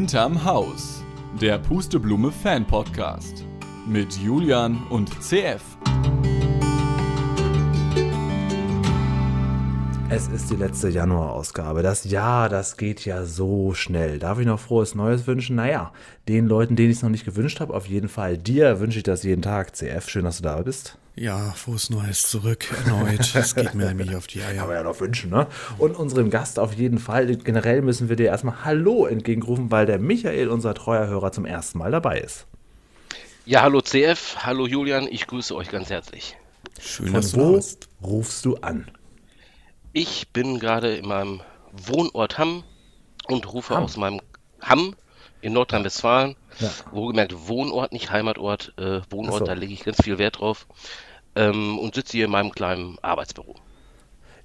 Hinterm Haus, der Pusteblume Fan Podcast mit Julian und CF. Es ist die letzte Januarausgabe. Das Jahr, das geht ja so schnell. Darf ich noch frohes Neues wünschen? Naja, den Leuten, denen ich es noch nicht gewünscht habe, auf jeden Fall. Dir wünsche ich das jeden Tag. CF, schön, dass du da bist. Ja, frohes Neues zurück erneut. Das geht mir nämlich auf die Eier. Kann man ja noch wünschen, ne? Und unserem Gast auf jeden Fall. Generell müssen wir dir erstmal Hallo entgegenrufen, weil der Michael, unser treuer Hörer, zum ersten Mal dabei ist. Ja, hallo CF, hallo Julian, ich grüße euch ganz herzlich. Schön, Von dass du wo rufst du an? Ich bin gerade in meinem Wohnort Hamm und rufe Hamm. aus meinem Hamm in Nordrhein-Westfalen. Ja. Wohlgemerkt Wohnort, nicht Heimatort. Äh, Wohnort, so. da lege ich ganz viel Wert drauf. Ähm, und sitze hier in meinem kleinen Arbeitsbüro.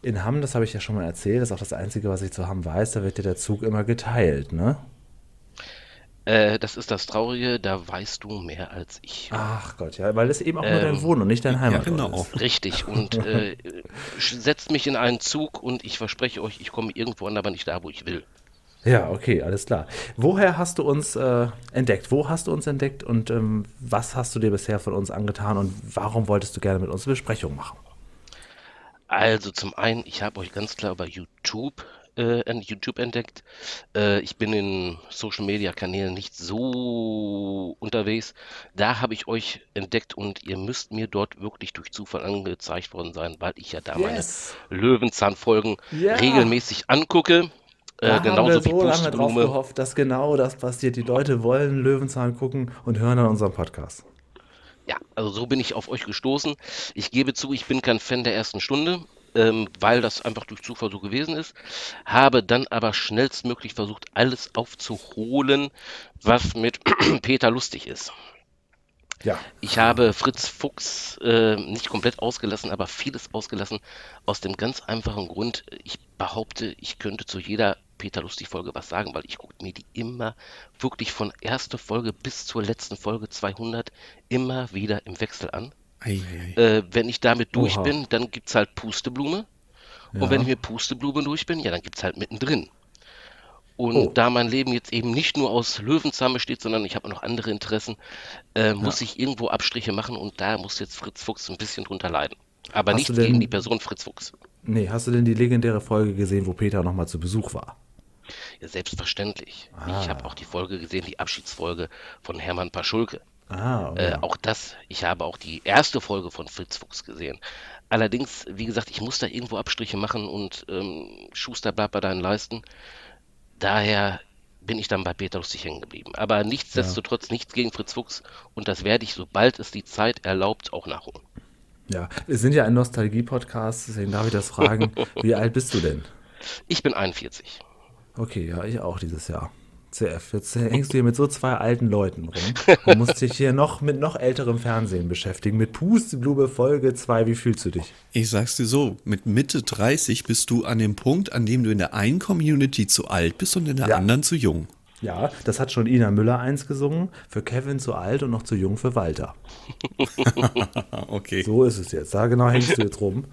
In Hamm, das habe ich ja schon mal erzählt, das ist auch das Einzige, was ich zu Hamm weiß, da wird ja der Zug immer geteilt, ne? Äh, das ist das Traurige, da weißt du mehr als ich. Ach Gott, ja, weil es eben auch ähm, nur dein ähm, Wohn- und nicht dein Heimatort ja, genau. ist. Richtig, und äh, setzt mich in einen Zug und ich verspreche euch, ich komme irgendwo an, aber nicht da, wo ich will. Ja, okay, alles klar. Woher hast du uns äh, entdeckt? Wo hast du uns entdeckt und ähm, was hast du dir bisher von uns angetan und warum wolltest du gerne mit uns eine Besprechung machen? Also zum einen, ich habe euch ganz klar über YouTube äh, YouTube entdeckt. Äh, ich bin in Social Media Kanälen nicht so unterwegs. Da habe ich euch entdeckt und ihr müsst mir dort wirklich durch Zufall angezeigt worden sein, weil ich ja da yes. meine Löwenzahn-Folgen yeah. regelmäßig angucke. Äh, genauso haben wir so lange drauf gehofft, dass genau das passiert. Die Leute wollen Löwenzahn gucken und hören dann unseren Podcast. Ja, also so bin ich auf euch gestoßen. Ich gebe zu, ich bin kein Fan der ersten Stunde ähm, weil das einfach durch Zufall so gewesen ist. Habe dann aber schnellstmöglich versucht, alles aufzuholen, was mit Peter lustig ist. Ja. Ich habe Fritz Fuchs äh, nicht komplett ausgelassen, aber vieles ausgelassen. Aus dem ganz einfachen Grund, ich behaupte, ich könnte zu jeder Peter Lustig-Folge was sagen, weil ich gucke mir die immer wirklich von erster Folge bis zur letzten Folge 200 immer wieder im Wechsel an. Äh, wenn ich damit durch Oha. bin, dann gibt es halt Pusteblume. Ja. Und wenn ich mit Pusteblume durch bin, ja, dann gibt es halt mittendrin. Und oh. da mein Leben jetzt eben nicht nur aus Löwenzahn besteht, sondern ich habe noch andere Interessen, äh, muss ja. ich irgendwo Abstriche machen und da muss jetzt Fritz Fuchs ein bisschen drunter leiden. Aber hast nicht denn, gegen die Person Fritz Fuchs. Nee, hast du denn die legendäre Folge gesehen, wo Peter nochmal zu Besuch war? Ja, selbstverständlich. Ah. Ich habe auch die Folge gesehen, die Abschiedsfolge von Hermann Paschulke. Ah, okay. äh, auch das, ich habe auch die erste Folge von Fritz Fuchs gesehen. Allerdings, wie gesagt, ich muss da irgendwo Abstriche machen und ähm, Schuster bleibt bei deinen Leisten. Daher bin ich dann bei Peter Lustig hängen geblieben. Aber nichtsdestotrotz ja. nichts gegen Fritz Fuchs und das werde ich, sobald es die Zeit erlaubt, auch nachholen. Ja, wir sind ja ein Nostalgie-Podcast, deswegen darf ich das fragen. Wie alt bist du denn? Ich bin 41. Okay, ja, ich auch dieses Jahr. CF. Jetzt hängst du hier mit so zwei alten Leuten rum und musst dich hier noch mit noch älterem Fernsehen beschäftigen. Mit Pusteblume Folge 2, wie fühlst du dich? Ich sag's dir so, mit Mitte 30 bist du an dem Punkt, an dem du in der einen Community zu alt bist und in der ja. anderen zu jung. Ja, das hat schon Ina Müller eins gesungen. Für Kevin zu alt und noch zu jung für Walter. okay. So ist es jetzt. Da genau hängst du jetzt rum.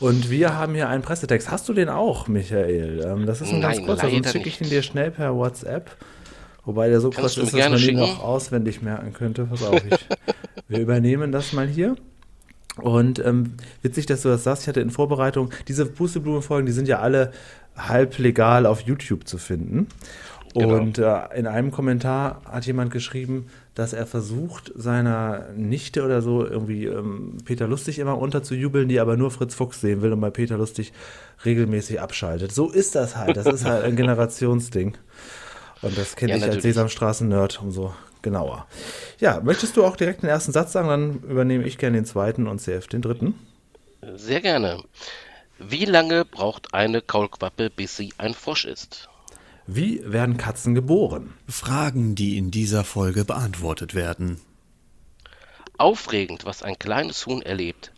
Und wir haben hier einen Pressetext. Hast du den auch, Michael? Ähm, das ist ein Nein, ganz kurzer, sonst schicke ich ihn dir schnell per WhatsApp. Wobei der so Kannst kurz ist, dass man ihn noch auswendig merken könnte. Pass auf, ich, wir übernehmen das mal hier. Und ähm, witzig, dass du das sagst. Ich hatte in Vorbereitung, diese Pusteblumenfolgen, die sind ja alle halb legal auf YouTube zu finden. Genau. Und äh, in einem Kommentar hat jemand geschrieben, dass er versucht, seiner Nichte oder so irgendwie ähm, Peter Lustig immer unterzujubeln, die aber nur Fritz Fuchs sehen will und bei Peter Lustig regelmäßig abschaltet. So ist das halt. Das ist halt ein Generationsding. Und das kenne ja, ich als Sesamstraßen-Nerd umso genauer. Ja, möchtest du auch direkt den ersten Satz sagen? Dann übernehme ich gerne den zweiten und CF den dritten. Sehr gerne. Wie lange braucht eine Kaulquappe, bis sie ein Frosch ist? Wie werden Katzen geboren? Fragen, die in dieser Folge beantwortet werden. Aufregend, was ein kleines Huhn erlebt,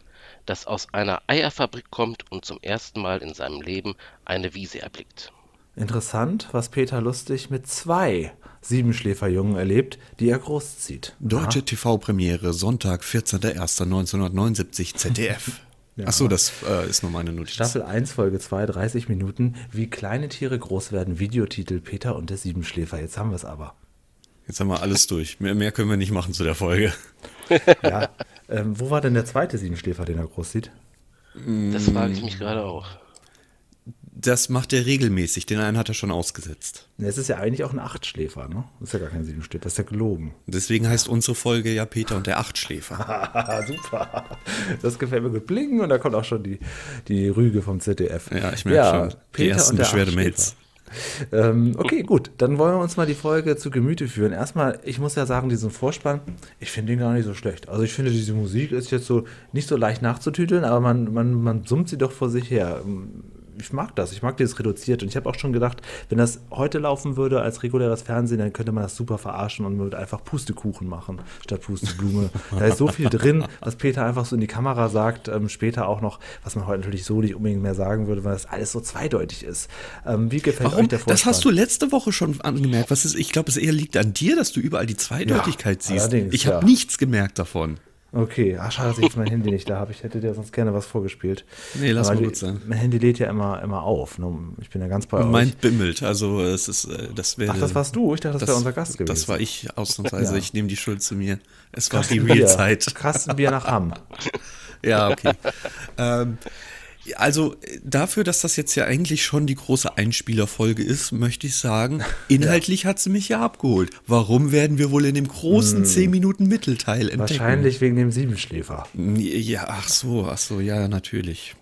das aus einer Eierfabrik kommt und zum ersten Mal in seinem Leben eine Wiese erblickt. Interessant, was Peter Lustig mit zwei Siebenschläferjungen erlebt, die er großzieht. Deutsche TV-Premiere, Sonntag, 14.01.1979, ZDF. Ja. Achso, das äh, ist nur meine Notiz. Staffel 1, Folge 2, 30 Minuten. Wie kleine Tiere groß werden. Videotitel Peter und der Siebenschläfer. Jetzt haben wir es aber. Jetzt haben wir alles durch. Mehr, mehr können wir nicht machen zu der Folge. ja. Ähm, wo war denn der zweite Siebenschläfer, den er groß sieht? Das frage ich mich gerade auch. Das macht er regelmäßig. Den einen hat er schon ausgesetzt. Es ist ja eigentlich auch ein Achtschläfer, ne? Das ist ja gar kein Siebenschläfer, das ist ja gelogen. Deswegen heißt unsere Folge ja Peter und der Achtschläfer. Super. Das gefällt mir gut. Blingen und da kommt auch schon die, die Rüge vom ZDF. Ja, ich merke ja, schon. Peter die ersten Beschwerdemails. Ähm, okay, gut. Dann wollen wir uns mal die Folge zu Gemüte führen. Erstmal, ich muss ja sagen, diesen Vorspann, ich finde ihn gar nicht so schlecht. Also ich finde, diese Musik ist jetzt so nicht so leicht nachzutüteln, aber man, man, man summt sie doch vor sich her ich mag das. Ich mag dieses reduziert. Und ich habe auch schon gedacht, wenn das heute laufen würde als reguläres Fernsehen, dann könnte man das super verarschen und man würde einfach Pustekuchen machen statt Pusteblume. da ist so viel drin, was Peter einfach so in die Kamera sagt, ähm, später auch noch, was man heute natürlich so nicht unbedingt mehr sagen würde, weil das alles so zweideutig ist. Ähm, wie gefällt Warum? euch der Vorspann? Das hast du letzte Woche schon angemerkt. Was ist, ich glaube, es eher liegt an dir, dass du überall die Zweideutigkeit ja, siehst. Ich habe ja. nichts gemerkt davon. Okay, ach schade, dass ich jetzt mein Handy nicht da habe. Ich hätte dir sonst gerne was vorgespielt. Nee, lass mal gut sein. Mein Handy lädt ja immer, immer auf. Ne? Ich bin ja ganz bei euch. Mein bimmelt, also es ist, äh, das wäre. Ach, das warst du? Ich dachte, das, das wäre unser Gast gewesen. Das war ich ausnahmsweise. ja. Ich nehme die Schuld zu mir. Es war die Realzeit. Kastenbier nach Hamm. ja, okay. ähm, also dafür, dass das jetzt ja eigentlich schon die große Einspielerfolge ist, möchte ich sagen, inhaltlich ja. hat sie mich ja abgeholt. Warum werden wir wohl in dem großen hm. 10 Minuten Mittelteil entdecken? Wahrscheinlich wegen dem Siebenschläfer. Ja, ach so, ach so, ja, natürlich.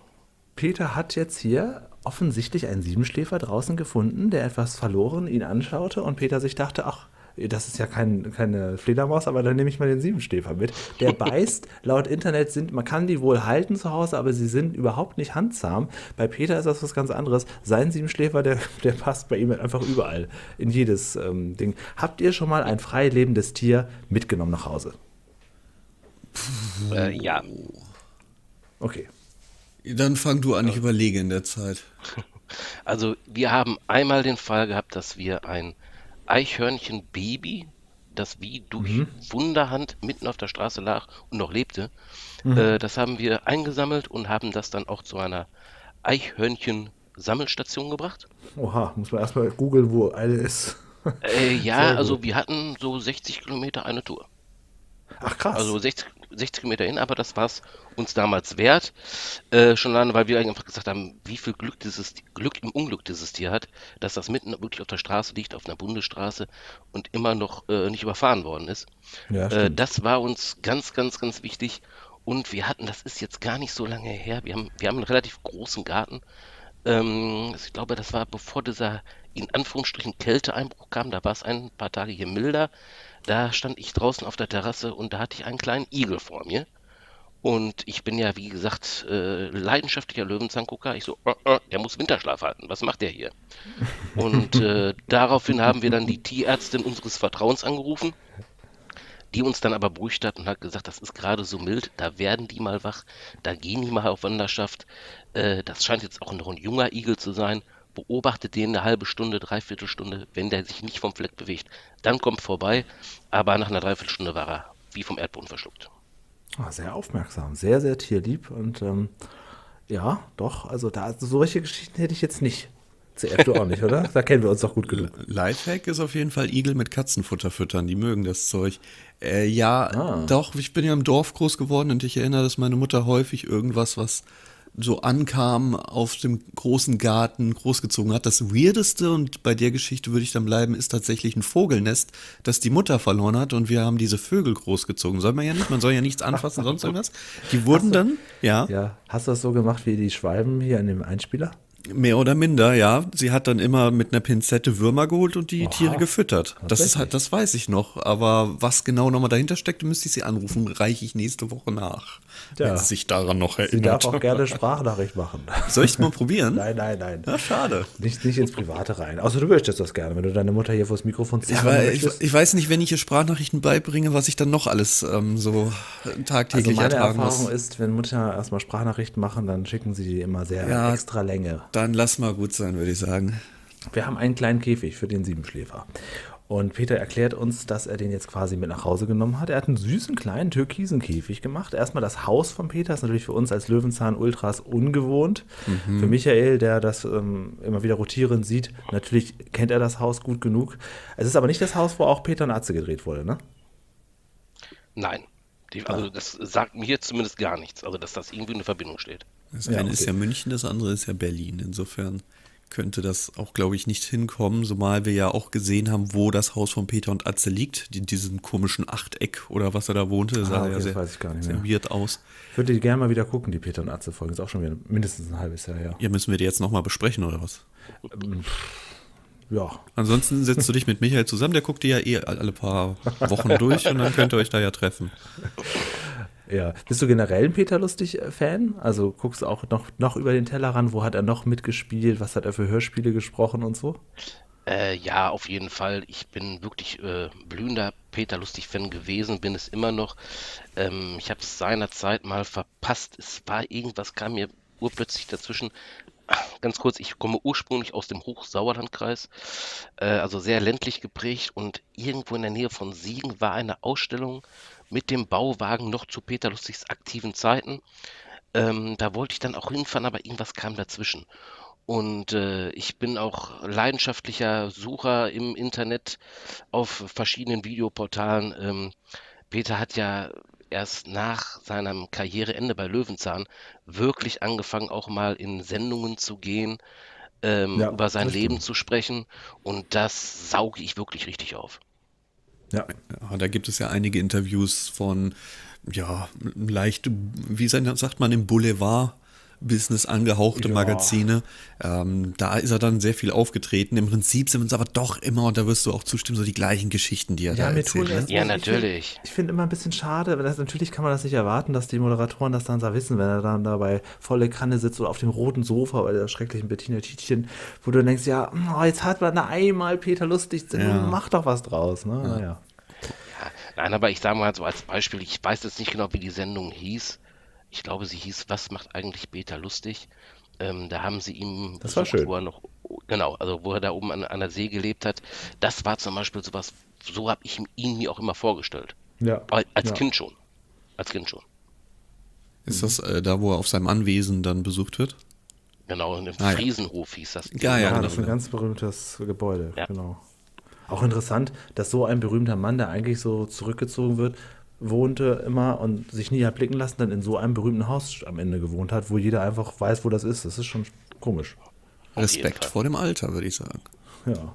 Peter hat jetzt hier offensichtlich einen Siebenschläfer draußen gefunden, der etwas verloren ihn anschaute und Peter sich dachte, ach, das ist ja kein, keine Fledermaus, aber dann nehme ich mal den Siebenschläfer mit. Der beißt, laut Internet sind, man kann die wohl halten zu Hause, aber sie sind überhaupt nicht handzahm. Bei Peter ist das was ganz anderes. Sein Siebenschläfer, der, der passt bei ihm einfach überall, in jedes ähm, Ding. Habt ihr schon mal ein frei lebendes Tier mitgenommen nach Hause? Äh, ja. Okay. Dann fang du an, ich überlege in der Zeit. Also wir haben einmal den Fall gehabt, dass wir ein Eichhörnchen-Baby, das wie durch mhm. Wunderhand mitten auf der Straße lag und noch lebte. Mhm. Äh, das haben wir eingesammelt und haben das dann auch zu einer Eichhörnchen-Sammelstation gebracht. Oha, muss man erstmal googeln, wo eine ist. Äh, ja, also wir hatten so 60 Kilometer eine Tour. Ach krass. Also 60, 60 Kilometer hin, aber das war es uns damals wert. Äh, schon lange, weil wir einfach gesagt haben, wie viel Glück dieses Glück im Unglück dieses Tier hat, dass das mitten wirklich auf der Straße liegt, auf einer Bundesstraße und immer noch äh, nicht überfahren worden ist. Ja, äh, das war uns ganz, ganz, ganz wichtig. Und wir hatten, das ist jetzt gar nicht so lange her, wir haben, wir haben einen relativ großen Garten. Ähm, ich glaube, das war bevor dieser in Anführungsstrichen Kälteeinbruch kam, da war es ein paar Tage hier milder. Da stand ich draußen auf der Terrasse und da hatte ich einen kleinen Igel vor mir. Und ich bin ja, wie gesagt, äh, leidenschaftlicher Löwenzahngucker. Ich so, äh, äh, der muss Winterschlaf halten. Was macht der hier? Und äh, daraufhin haben wir dann die Tierärztin unseres Vertrauens angerufen, die uns dann aber beruhigt hat und hat gesagt, das ist gerade so mild, da werden die mal wach, da gehen die mal auf Wanderschaft. Äh, das scheint jetzt auch noch ein junger Igel zu sein beobachtet den eine halbe Stunde, dreiviertel Stunde, wenn der sich nicht vom Fleck bewegt. Dann kommt vorbei, aber nach einer Dreiviertelstunde war er wie vom Erdboden verschluckt. Ah, sehr aufmerksam, sehr, sehr tierlieb und ähm, ja, doch, also da solche Geschichten hätte ich jetzt nicht. CF du auch nicht, oder? Da kennen wir uns doch gut genug. Lifehack ist auf jeden Fall Igel mit Katzenfutter füttern. Die mögen das Zeug. Äh, ja, ah. doch, ich bin ja im Dorf groß geworden und ich erinnere, dass meine Mutter häufig irgendwas, was so ankam, auf dem großen Garten großgezogen hat. Das Weirdeste, und bei der Geschichte würde ich dann bleiben, ist tatsächlich ein Vogelnest, das die Mutter verloren hat und wir haben diese Vögel großgezogen. Soll man ja nicht, man soll ja nichts anfassen, sonst irgendwas. Die wurden du, dann, ja. Ja, hast du das so gemacht wie die Schwalben hier in dem Einspieler? Mehr oder minder, ja. Sie hat dann immer mit einer Pinzette Würmer geholt und die Oha, Tiere gefüttert. Das ist halt, das weiß ich noch. Aber was genau nochmal dahinter steckt, müsste ich sie anrufen, reiche ich nächste Woche nach. Ja. Wenn sie sich daran noch erinnert. Sie darf auch gerne Sprachnachricht machen. Soll ich es mal probieren? nein, nein, nein. Na, schade. Nicht, nicht ins Private rein. Außer du möchtest das gerne, wenn du deine Mutter hier vors Mikrofon ziehst. Ich, ich, ich, weiß nicht, wenn ich ihr Sprachnachrichten beibringe, was ich dann noch alles ähm, so tagtäglich also meine ertragen Erfahrung muss. ist, wenn Mutter erstmal Sprachnachrichten machen, dann schicken sie die immer sehr ja, extra Länge. Dann lass mal gut sein, würde ich sagen. Wir haben einen kleinen Käfig für den Siebenschläfer. Und Peter erklärt uns, dass er den jetzt quasi mit nach Hause genommen hat. Er hat einen süßen kleinen türkisen Käfig gemacht. Erstmal das Haus von Peter ist natürlich für uns als Löwenzahn-Ultras ungewohnt. Mhm. Für Michael, der das ähm, immer wieder rotieren sieht, natürlich kennt er das Haus gut genug. Es ist aber nicht das Haus, wo auch Peter und Atze gedreht wurde, ne? Nein. Die, also das sagt mir zumindest gar nichts, also dass das irgendwie in Verbindung steht. Das eine ja, okay. ist ja München, das andere ist ja Berlin. Insofern könnte das auch, glaube ich, nicht hinkommen, zumal wir ja auch gesehen haben, wo das Haus von Peter und Atze liegt, in diesem komischen Achteck oder was er da wohnte. Das ah, sah okay, ja sehr, weiß ich gar nicht sehr weird aus. Ich würde die gerne mal wieder gucken, die Peter und Atze-Folge. Ist auch schon wieder mindestens ein halbes Jahr her. Ja, müssen wir die jetzt nochmal besprechen oder was? Ja. Ansonsten setzt du dich mit Michael zusammen, der guckt dir ja eh alle paar Wochen durch und dann könnt ihr euch da ja treffen. Ja. Bist du generell ein Peter Lustig-Fan? Also guckst du auch noch, noch über den Tellerrand, wo hat er noch mitgespielt, was hat er für Hörspiele gesprochen und so? Äh, ja, auf jeden Fall. Ich bin wirklich äh, blühender Peter Lustig-Fan gewesen, bin es immer noch. Ähm, ich habe es seinerzeit mal verpasst. Es war irgendwas, kam mir urplötzlich dazwischen. Ganz kurz, ich komme ursprünglich aus dem Hochsauerlandkreis, äh, also sehr ländlich geprägt und irgendwo in der Nähe von Siegen war eine Ausstellung mit dem Bauwagen noch zu Peter Lustigs aktiven Zeiten. Ähm, da wollte ich dann auch hinfahren, aber irgendwas kam dazwischen. Und äh, ich bin auch leidenschaftlicher Sucher im Internet auf verschiedenen Videoportalen. Ähm, Peter hat ja erst nach seinem Karriereende bei Löwenzahn wirklich angefangen, auch mal in Sendungen zu gehen, ähm, ja, über sein Leben zu sprechen. Und das sauge ich wirklich richtig auf. Ja. ja. Da gibt es ja einige Interviews von, ja, leicht, wie sagt man im Boulevard? Business angehauchte ja. Magazine. Ähm, da ist er dann sehr viel aufgetreten. Im Prinzip sind es aber doch immer, und da wirst du auch zustimmen, so die gleichen Geschichten, die er ja, da erzählt. Das, ja, natürlich. Ich finde find immer ein bisschen schade, weil das, natürlich kann man das nicht erwarten, dass die Moderatoren das dann da wissen, wenn er dann dabei volle Kanne sitzt oder auf dem roten Sofa bei der schrecklichen Bettina Tietchen, wo du denkst, ja, oh, jetzt hat man einmal Peter lustig, ja. mach doch was draus. Ne? Ja. Naja. Nein, aber ich sage mal so als Beispiel, ich weiß jetzt nicht genau, wie die Sendung hieß. Ich glaube, sie hieß Was macht eigentlich Beta lustig? Ähm, da haben sie ihm, das war schön. wo er noch, genau, also wo er da oben an, an der See gelebt hat. Das war zum Beispiel sowas, so habe ich ihn mir auch immer vorgestellt. Ja. Aber als ja. Kind schon. Als Kind schon. Ist das äh, da, wo er auf seinem Anwesen dann besucht wird? Genau, in dem ah, Friesenhof ja. hieß das. Ja, ja, genau, das ist ein ganz berühmtes Gebäude, ja. genau. Auch interessant, dass so ein berühmter Mann, der eigentlich so zurückgezogen wird, wohnte immer und sich nie hat blicken lassen, dann in so einem berühmten Haus am Ende gewohnt hat, wo jeder einfach weiß, wo das ist. Das ist schon komisch. Respekt vor dem Alter, würde ich sagen. Ja.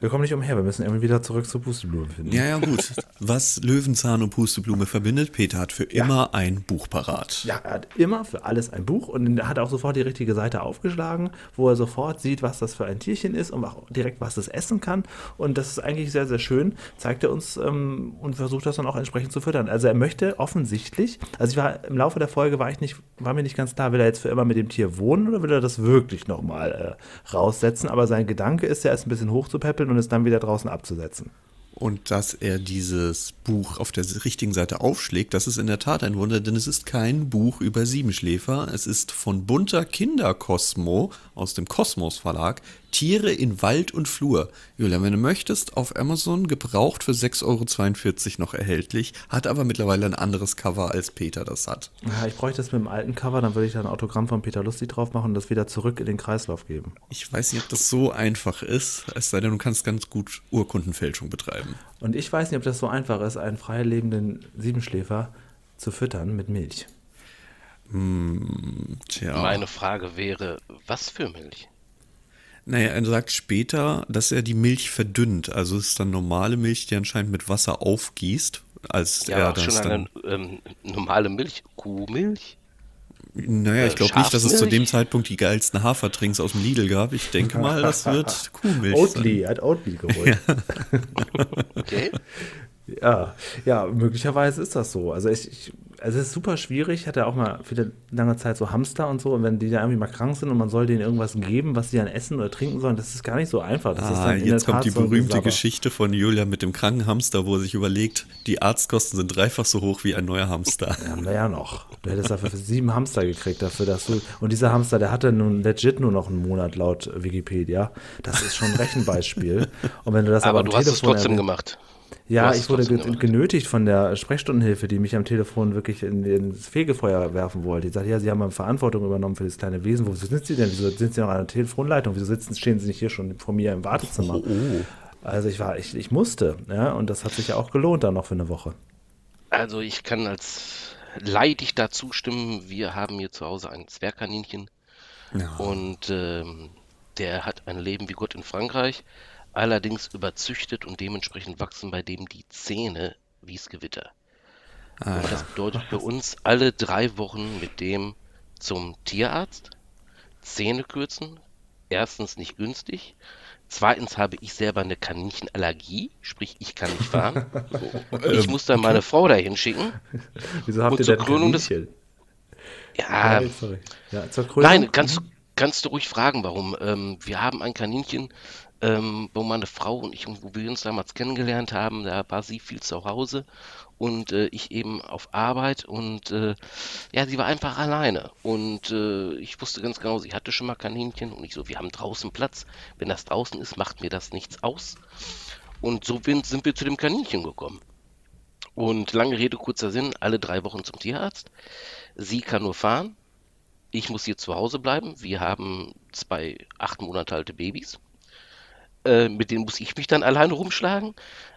Wir kommen nicht umher, wir müssen irgendwie wieder zurück zur Pusteblume finden. Ja, ja, gut. Was Löwenzahn und Pusteblume verbindet, Peter hat für ja. immer ein Buch parat. Ja, er hat immer für alles ein Buch und hat auch sofort die richtige Seite aufgeschlagen, wo er sofort sieht, was das für ein Tierchen ist und auch direkt, was es essen kann. Und das ist eigentlich sehr, sehr schön, zeigt er uns ähm, und versucht das dann auch entsprechend zu füttern. Also er möchte offensichtlich, also ich war im Laufe der Folge war ich nicht, war mir nicht ganz klar, will er jetzt für immer mit dem Tier wohnen oder will er das wirklich nochmal äh, raussetzen? Aber sein Gedanke ist ja, es ein bisschen hochzupäppeln und es dann wieder draußen abzusetzen. Und dass er dieses Buch auf der richtigen Seite aufschlägt, das ist in der Tat ein Wunder, denn es ist kein Buch über Siebenschläfer. Es ist von bunter Kinderkosmo aus dem Kosmos Verlag. Tiere in Wald und Flur. Julia, wenn du möchtest, auf Amazon gebraucht für 6,42 Euro noch erhältlich, hat aber mittlerweile ein anderes Cover, als Peter das hat. Ja, ich bräuchte das mit dem alten Cover, dann würde ich da ein Autogramm von Peter Lustig drauf machen und das wieder zurück in den Kreislauf geben. Ich weiß nicht, ob das so einfach ist, es sei denn, du kannst ganz gut Urkundenfälschung betreiben. Und ich weiß nicht, ob das so einfach ist, einen freilebenden Siebenschläfer zu füttern mit Milch. Hm, tja. Meine Frage wäre, was für Milch? Naja, er sagt später, dass er die Milch verdünnt. Also es ist dann normale Milch, die anscheinend mit Wasser aufgießt, als ja, er das schon dann... eine ähm, normale Milch, Kuhmilch? Naja, ich glaube nicht, dass es zu dem Zeitpunkt die geilsten Hafertrinks aus dem Lidl gab. Ich denke mal, das wird Kuhmilch. Oatly, er hat Oatly geholt. Ja. okay. Ja, ja, möglicherweise ist das so. Also ich, ich also es ist super schwierig. Ich hatte auch mal viele lange Zeit so Hamster und so. Und wenn die da irgendwie mal krank sind und man soll denen irgendwas geben, was sie dann essen oder trinken sollen, das ist gar nicht so einfach. Das ah, jetzt kommt die berühmte so Geschichte von Julia mit dem kranken Hamster, wo er sich überlegt, die Arztkosten sind dreifach so hoch wie ein neuer Hamster. Ja, haben wir ja noch. Du hättest dafür sieben Hamster gekriegt, dafür, dass du. Und dieser Hamster, der hatte nun legit nur noch einen Monat laut Wikipedia. Das ist schon ein Rechenbeispiel. und wenn du das aber, aber du hast es trotzdem gemacht. Ja, ich wurde genötigt von der Sprechstundenhilfe, die mich am Telefon wirklich in, ins Fegefeuer werfen wollte. Die sagte, ja, Sie haben eine Verantwortung übernommen für das kleine Wesen. Wieso sind Sie denn? Wieso sind Sie noch an der Telefonleitung? Wieso sitzen, stehen Sie nicht hier schon vor mir im Wartezimmer? Oh, oh. Also ich war, ich, ich musste, ja, und das hat sich ja auch gelohnt dann noch für eine Woche. Also ich kann als leidig da zustimmen. Wir haben hier zu Hause ein Zwergkaninchen ja. und ähm, der hat ein Leben wie Gott in Frankreich allerdings überzüchtet und dementsprechend wachsen bei dem die Zähne wie's Gewitter. Ah, und das bedeutet für uns alle drei Wochen mit dem zum Tierarzt, Zähne kürzen, erstens nicht günstig, zweitens habe ich selber eine Kaninchenallergie, sprich ich kann nicht fahren. ich muss dann meine Frau dahin schicken. Wieso habt und ihr zur Krönung des ja, sorry. ja zur Krönung? Nein, kannst, kannst du ruhig fragen, warum. Ähm, wir haben ein Kaninchen, ähm, wo meine Frau und ich, wo wir uns damals kennengelernt haben, da war sie viel zu Hause und äh, ich eben auf Arbeit und äh, ja, sie war einfach alleine und äh, ich wusste ganz genau, sie hatte schon mal Kaninchen und ich so, wir haben draußen Platz, wenn das draußen ist, macht mir das nichts aus und so sind wir zu dem Kaninchen gekommen. Und lange Rede, kurzer Sinn, alle drei Wochen zum Tierarzt. Sie kann nur fahren. Ich muss hier zu Hause bleiben. Wir haben zwei acht Monate alte Babys. Äh, mit denen muss ich mich dann alleine rumschlagen.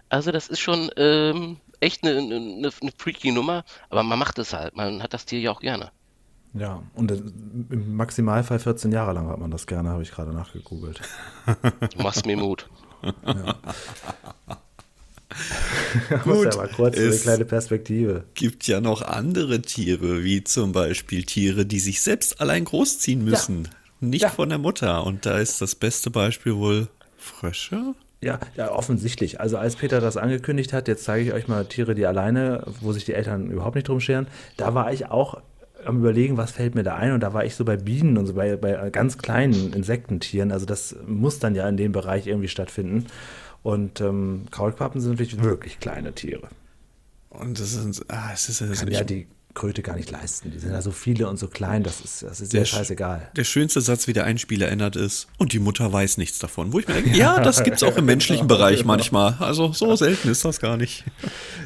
Also das ist schon ähm, echt eine, eine, eine freaky Nummer, aber man macht es halt. Man hat das Tier ja auch gerne. Ja, und im Maximalfall 14 Jahre lang hat man das gerne, habe ich gerade nachgegoogelt. Du machst mir Mut. Ja. Gut, ja mal kurz eine kleine Perspektive. Gibt ja noch andere Tiere, wie zum Beispiel Tiere, die sich selbst allein großziehen müssen, ja. nicht ja. von der Mutter. Und da ist das beste Beispiel wohl Frösche? Ja, ja, offensichtlich. Also als Peter das angekündigt hat, jetzt zeige ich euch mal Tiere, die alleine, wo sich die Eltern überhaupt nicht drum scheren, da war ich auch am überlegen, was fällt mir da ein und da war ich so bei Bienen und so bei, bei ganz kleinen Insektentieren. Also das muss dann ja in dem Bereich irgendwie stattfinden. Und ähm, Kaulquappen sind natürlich wirklich kleine Tiere. Und das sind, ah, es ist, es ist ja die Kröte gar nicht leisten. Die sind ja so viele und so klein, das ist, das ist sehr scheißegal. Der schönste Satz, wie der Einspieler erinnert ist, und die Mutter weiß nichts davon. Wo ich mir denke, ja, das gibt es auch im menschlichen Bereich manchmal. Also so selten ist das gar nicht.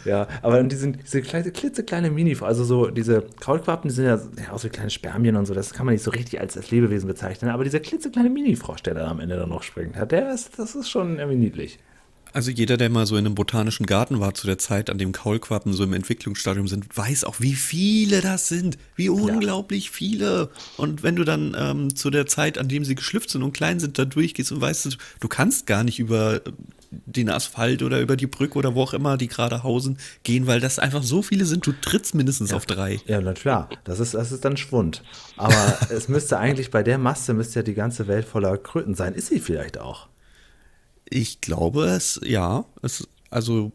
Ja, aber diese, diese kleine, klitzekleine Mini, also so diese Kaulquappen, die sind ja, ja auch so kleine Spermien und so, das kann man nicht so richtig als, als Lebewesen bezeichnen. Aber dieser klitzekleine Mini-Frosch, der dann am Ende dann noch springt, der ist, das ist schon irgendwie niedlich. Also jeder, der mal so in einem botanischen Garten war zu der Zeit, an dem Kaulquappen so im Entwicklungsstadium sind, weiß auch, wie viele das sind. Wie unglaublich ja. viele. Und wenn du dann ähm, zu der Zeit, an dem sie geschlüpft sind und klein sind, da durchgehst und weißt, du, du kannst gar nicht über den Asphalt oder über die Brücke oder wo auch immer die gerade hausen gehen, weil das einfach so viele sind, du trittst mindestens ja. auf drei. Ja, na klar, das ist, das ist dann Schwund. Aber es müsste eigentlich bei der Masse müsste ja die ganze Welt voller Kröten sein. Ist sie vielleicht auch? Ich glaube es, ja. Es, also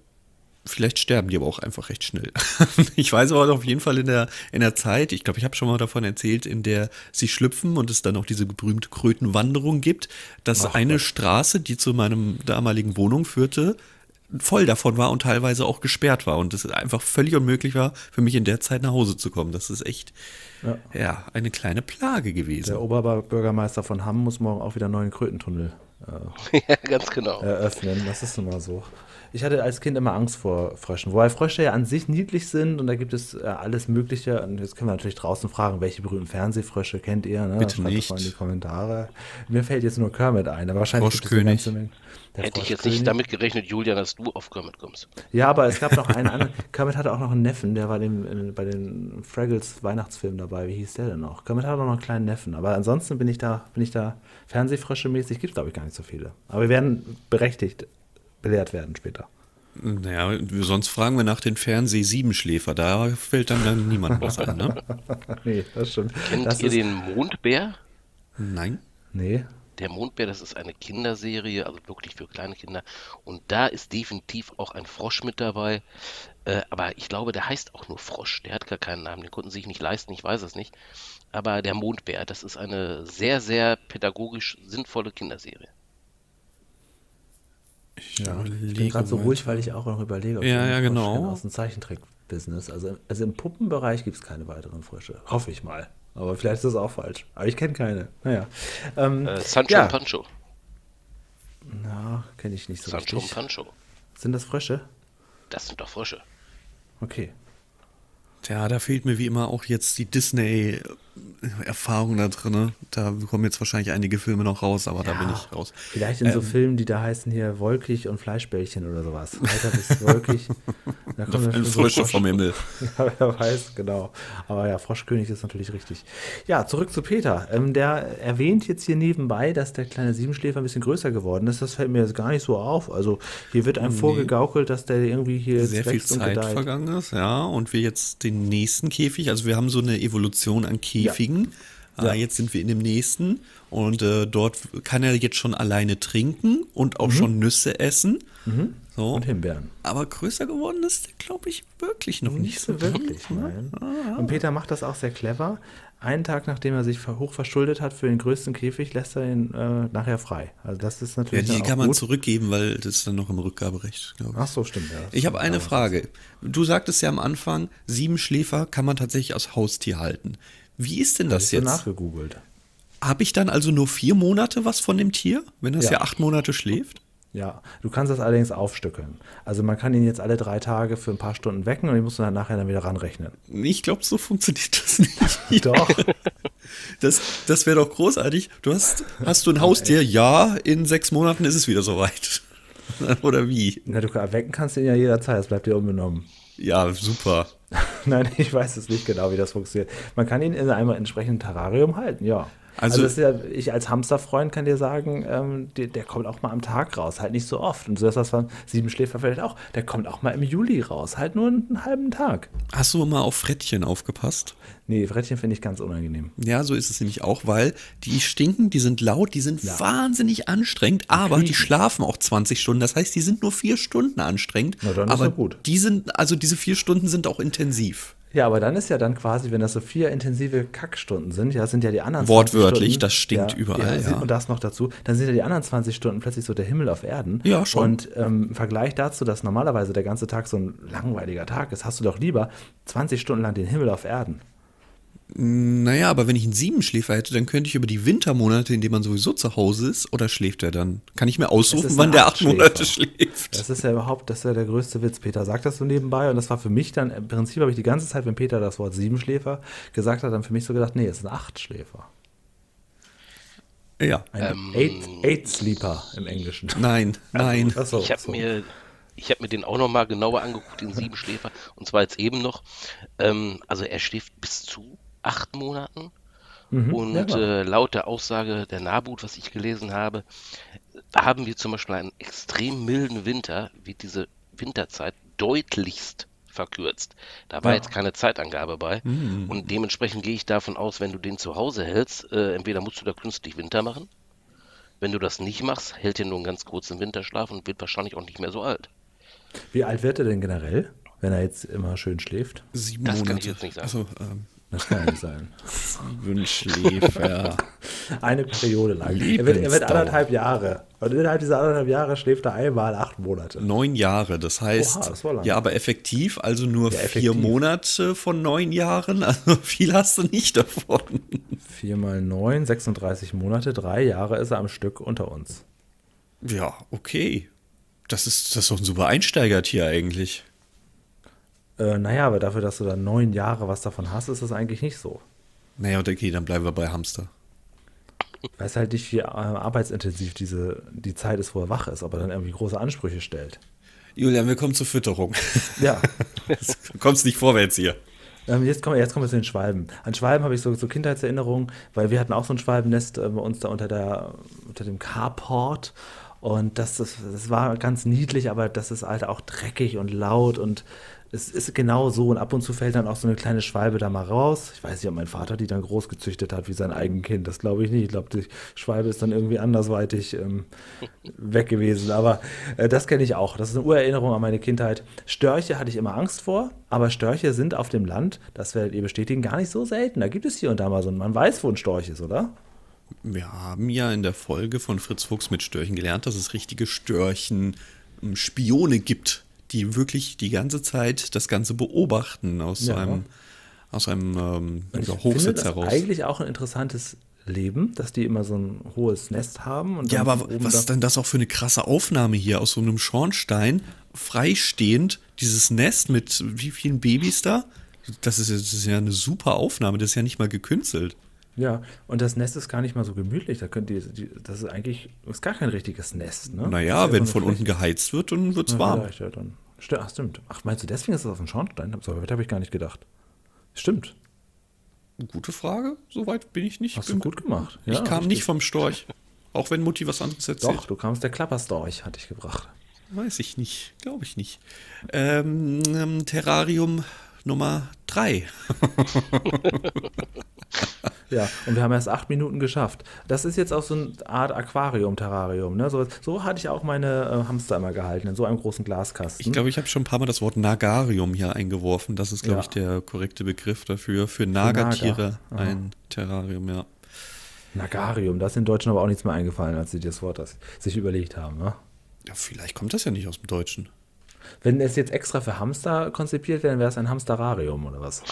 vielleicht sterben die aber auch einfach recht schnell. ich weiß aber auf jeden Fall in der, in der Zeit, ich glaube, ich habe schon mal davon erzählt, in der sie schlüpfen und es dann auch diese berühmte Krötenwanderung gibt, dass Ach, eine Gott. Straße, die zu meinem damaligen Wohnung führte, voll davon war und teilweise auch gesperrt war und es einfach völlig unmöglich war, für mich in der Zeit nach Hause zu kommen. Das ist echt ja. ja eine kleine Plage gewesen. Der Oberbürgermeister von Hamm muss morgen auch wieder einen neuen Krötentunnel äh, ja, ganz genau. eröffnen. Das ist nun mal so. Ich hatte als Kind immer Angst vor Fröschen, wobei Frösche ja an sich niedlich sind und da gibt es äh, alles Mögliche. Und jetzt können wir natürlich draußen fragen, welche berühmten Fernsehfrösche kennt ihr? Ne? Bitte Schreibt nicht. In die Kommentare. Mir fällt jetzt nur Kermit ein, aber wahrscheinlich gibt es eine ganze Menge. Hätte ich jetzt nicht damit gerechnet, Julian, dass du auf Kermit kommst. Ja, aber es gab noch einen anderen. Kermit hatte auch noch einen Neffen, der war dem, bei den Fraggles Weihnachtsfilmen dabei. Wie hieß der denn noch? Kermit hatte auch noch einen kleinen Neffen. Aber ansonsten bin ich da, bin ich da Fernsehfrösche mäßig, gibt es glaube ich gar nicht so viele. Aber wir werden berechtigt belehrt werden später. Naja, sonst fragen wir nach den Fernseh-Siebenschläfer. Da fällt dann, dann niemand was ein, ne? nee, das stimmt. Kennt das ihr den Mondbär? Nein. Nee. Der Mondbär, das ist eine Kinderserie, also wirklich für kleine Kinder. Und da ist definitiv auch ein Frosch mit dabei. Äh, aber ich glaube, der heißt auch nur Frosch. Der hat gar keinen Namen. Den konnten sie sich nicht leisten. Ich weiß es nicht. Aber der Mondbär, das ist eine sehr, sehr pädagogisch sinnvolle Kinderserie. Ich, ja, ich bin gerade so ruhig, weil ich auch noch überlege, ob ja, ja, genau. aus dem Zeichentrick-Business. Also, also im Puppenbereich gibt es keine weiteren Frösche. Hoffe ich mal. Aber vielleicht ist das auch falsch. Aber ich kenne keine. Naja. Ähm, äh, Sancho ja. und Pancho. Na, kenne ich nicht so Sancho richtig. und Pancho. Sind das Frösche? Das sind doch Frösche. Okay. Tja, da fehlt mir wie immer auch jetzt die Disney-Erfahrung da drin. Da kommen jetzt wahrscheinlich einige Filme noch raus, aber ja, da bin ich raus. Vielleicht in ähm, so Filmen, die da heißen hier Wolkig und Fleischbällchen oder sowas. Alter, bist wolkig. Da kommt Ein Frösche vom Himmel. Ja, wer weiß, genau. Aber ja, Froschkönig ist natürlich richtig. Ja, zurück zu Peter. Ähm, der erwähnt jetzt hier nebenbei, dass der kleine Siebenschläfer ein bisschen größer geworden ist. Das fällt mir jetzt gar nicht so auf. Also hier wird einem nee. vorgegaukelt, dass der irgendwie hier sehr viel Zeit vergangen ist, ja, und wir jetzt den nächsten Käfig. Also wir haben so eine Evolution an Käfigen. Ja. Ja. Äh, jetzt sind wir in dem nächsten und äh, dort kann er jetzt schon alleine trinken und auch mhm. schon Nüsse essen. Mhm. So. Und Himbeeren. Aber größer geworden ist er, glaube ich, wirklich noch nicht, nicht so wirklich. Nein. Ah. Und Peter macht das auch sehr clever einen Tag nachdem er sich hoch verschuldet hat für den größten Käfig, lässt er ihn äh, nachher frei. Also das ist natürlich. Ja, die kann man gut. zurückgeben, weil das ist dann noch im Rückgaberecht, glaube ich. Ach so, stimmt. Ja, ich habe eine Frage. Du sagtest ja am Anfang, sieben Schläfer kann man tatsächlich aus Haustier halten. Wie ist denn das, das jetzt? Ich nachgegoogelt. Habe ich dann also nur vier Monate was von dem Tier, wenn das ja, ja acht Monate schläft? Ja, du kannst das allerdings aufstückeln. Also man kann ihn jetzt alle drei Tage für ein paar Stunden wecken und den musst du dann nachher dann wieder ranrechnen. Ich glaube, so funktioniert das nicht. doch. Das, das wäre doch großartig. Du hast, hast du ein Haustier? Ja, in sechs Monaten ist es wieder soweit. Oder wie? Na, du wecken kannst ihn ja jederzeit, das bleibt dir unbenommen. Ja, super. Nein, ich weiß es nicht genau, wie das funktioniert. Man kann ihn in einem entsprechenden Terrarium halten, ja. Also, also ja, ich als Hamsterfreund kann dir sagen, ähm, der, der, kommt auch mal am Tag raus, halt nicht so oft. Und so ist das von Siebenschläfer vielleicht auch. Der kommt auch mal im Juli raus, halt nur einen halben Tag. Hast du mal auf Frettchen aufgepasst? Nee, Frettchen finde ich ganz unangenehm. Ja, so ist es nämlich auch, weil die stinken, die sind laut, die sind ja. wahnsinnig anstrengend, aber die schlafen auch 20 Stunden. Das heißt, die sind nur vier Stunden anstrengend. Na, dann aber ist gut. Die sind, also diese vier Stunden sind auch intensiv. Ja, aber dann ist ja dann quasi, wenn das so vier intensive Kackstunden sind, ja, sind ja die anderen Wortwörtlich, Stunden, das stinkt ja, überall. Ja, Und das noch dazu, dann sind ja die anderen 20 Stunden plötzlich so der Himmel auf Erden. Ja, schon. Und ähm, im Vergleich dazu, dass normalerweise der ganze Tag so ein langweiliger Tag ist, hast du doch lieber 20 Stunden lang den Himmel auf Erden. Naja, aber wenn ich einen Siebenschläfer hätte, dann könnte ich über die Wintermonate, in denen man sowieso zu Hause ist, oder schläft er dann? Kann ich mir aussuchen, wann der acht Monate schläft? Das ist ja überhaupt, das ist ja der größte Witz. Peter sagt das so nebenbei und das war für mich dann, im Prinzip habe ich die ganze Zeit, wenn Peter das Wort Siebenschläfer gesagt hat, dann für mich so gedacht, nee, es ist ein Achtschläfer. Ja. Ein ähm, Eight, Eight Sleeper im Englischen. Nein, nein. Also, ich habe so. mir ich habe mir den auch nochmal genauer angeguckt, den Siebenschläfer, und zwar jetzt eben noch. Ähm, also er schläft bis zu acht Monaten. Mhm, und äh, laut der Aussage der Nabut, was ich gelesen habe, haben wir zum Beispiel einen extrem milden Winter, wie diese Winterzeit deutlichst verkürzt. Da war ja. jetzt keine Zeitangabe bei. Mhm. Und dementsprechend gehe ich davon aus, wenn du den zu Hause hältst, äh, entweder musst du da künstlich Winter machen. Wenn du das nicht machst, hält er nur einen ganz kurzen Winterschlaf und wird wahrscheinlich auch nicht mehr so alt. Wie alt wird er denn generell, wenn er jetzt immer schön schläft? Sieben das Monate. kann ich jetzt nicht sagen. Also, ähm, das kann nicht sein. Wünschläfer. Eine Periode lang. Er wird, er wird, anderthalb Jahre. Und innerhalb dieser anderthalb Jahre schläft er einmal acht Monate. Neun Jahre, das heißt. Oha, das war lang. Ja, aber effektiv, also nur ja, effektiv. vier Monate von neun Jahren. Also viel hast du nicht davon. Vier mal neun, 36 Monate, drei Jahre ist er am Stück unter uns. Ja, okay. Das ist, das ist doch ein super Einsteigertier eigentlich. Äh, naja, aber dafür, dass du dann neun Jahre was davon hast, ist das eigentlich nicht so. Naja, okay, dann bleiben wir bei Hamster. Ich weiß halt nicht, wie äh, arbeitsintensiv diese, die Zeit ist, wo er wach ist, ob er dann irgendwie große Ansprüche stellt. Julian, wir kommen zur Fütterung. Ja. du kommst nicht vorwärts hier. Ähm, jetzt, kommen, jetzt kommen wir zu den Schwalben. An Schwalben habe ich so, so Kindheitserinnerungen, weil wir hatten auch so ein Schwalbennest äh, bei uns da unter, der, unter dem Carport. Und das, das, das war ganz niedlich, aber das ist halt auch dreckig und laut und es ist genau so und ab und zu fällt dann auch so eine kleine Schwalbe da mal raus. Ich weiß nicht, ob mein Vater die dann groß gezüchtet hat wie sein eigenes Kind. Das glaube ich nicht. Ich glaube, die Schwalbe ist dann irgendwie andersweitig ähm, weg gewesen. Aber äh, das kenne ich auch. Das ist eine Urerinnerung an meine Kindheit. Störche hatte ich immer Angst vor, aber Störche sind auf dem Land, das werdet ihr bestätigen, gar nicht so selten. Da gibt es hier und da mal so, man weiß, wo ein Storch ist, oder? Wir haben ja in der Folge von Fritz Fuchs mit Störchen gelernt, dass es richtige Störchen ähm, Spione gibt die wirklich die ganze Zeit das Ganze beobachten aus ja. einem, aus einem ähm, Hochsitz heraus. Das ist eigentlich auch ein interessantes Leben, dass die immer so ein hohes Nest haben. ja, aber was ist denn das auch für eine krasse Aufnahme hier aus so einem Schornstein, freistehend, dieses Nest mit wie vielen Babys da? Das ist, das ist ja eine super Aufnahme, das ist ja nicht mal gekünstelt. Ja, und das Nest ist gar nicht mal so gemütlich. Da könnt ihr, das ist eigentlich ist gar kein richtiges Nest. Ne? Naja, wenn von unten geheizt wird, dann wird es warm. Ja, dann. Ach, stimmt. Ach, meinst du, deswegen ist das auf dem Schornstein? So weit habe ich gar nicht gedacht. Stimmt. Gute Frage. Soweit bin ich nicht. Hast du gut gemacht. Ja, ich kam richtig. nicht vom Storch. Auch wenn Mutti was anderes erzählt. Doch, du kamst der Klapperstorch, hatte ich gebracht. Weiß ich nicht. Glaube ich nicht. Ähm, ähm, Terrarium Nummer 3. ja, und wir haben erst acht Minuten geschafft. Das ist jetzt auch so eine Art Aquarium-Terrarium. Ne? So, so, hatte ich auch meine äh, Hamster immer gehalten, in so einem großen Glaskasten. Ich glaube, ich habe schon ein paar Mal das Wort Nagarium hier eingeworfen. Das ist, glaube ja. ich, der korrekte Begriff dafür. Für Nagatiere Naga. ein Terrarium, ja. Nagarium, da ist den Deutschen aber auch nichts mehr eingefallen, als sie das Wort das sich überlegt haben. Ne? Ja, vielleicht kommt das ja nicht aus dem Deutschen. Wenn es jetzt extra für Hamster konzipiert wäre, wäre es ein Hamsterarium oder was?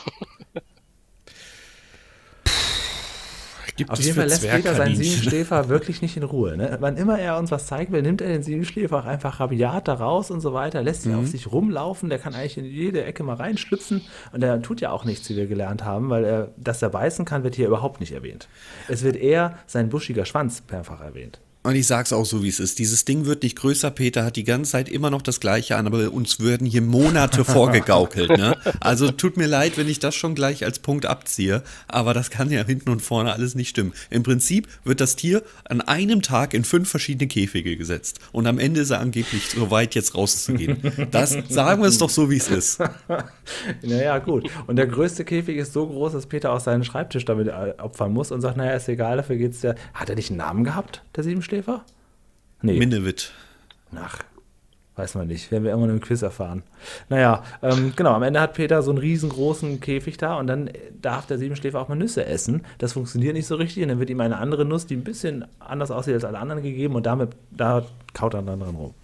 Gibt Auf jeden Fall lässt Peter seinen Siebenschläfer wirklich nicht in Ruhe. Ne? Wann immer er uns was zeigen will, nimmt er den Siebenschläfer auch einfach rabiat da raus und so weiter, lässt ihn mhm. auf sich rumlaufen. Der kann eigentlich in jede Ecke mal reinschlüpfen und der tut ja auch nichts, wie wir gelernt haben, weil er, dass er beißen kann, wird hier überhaupt nicht erwähnt. Es wird eher sein buschiger Schwanz mehrfach erwähnt. Und ich sag's auch so, wie es ist. Dieses Ding wird nicht größer. Peter hat die ganze Zeit immer noch das Gleiche an, aber uns würden hier Monate vorgegaukelt. Ne? Also tut mir leid, wenn ich das schon gleich als Punkt abziehe, aber das kann ja hinten und vorne alles nicht stimmen. Im Prinzip wird das Tier an einem Tag in fünf verschiedene Käfige gesetzt und am Ende ist er angeblich so weit, jetzt rauszugehen. Das sagen wir es doch so, wie es ist. naja, gut. Und der größte Käfig ist so groß, dass Peter auch seinen Schreibtisch damit opfern muss und sagt, naja, ist egal, dafür geht's ja. Hat er nicht einen Namen gehabt, der sieben Schläfer? Nee. Minnewit. Ach, weiß man nicht. Werden wir irgendwann im Quiz erfahren. Naja, ähm, genau, am Ende hat Peter so einen riesengroßen Käfig da und dann darf der Siebenschläfer auch mal Nüsse essen. Das funktioniert nicht so richtig und dann wird ihm eine andere Nuss, die ein bisschen anders aussieht als alle anderen, gegeben und damit, da kaut er dann dran rum.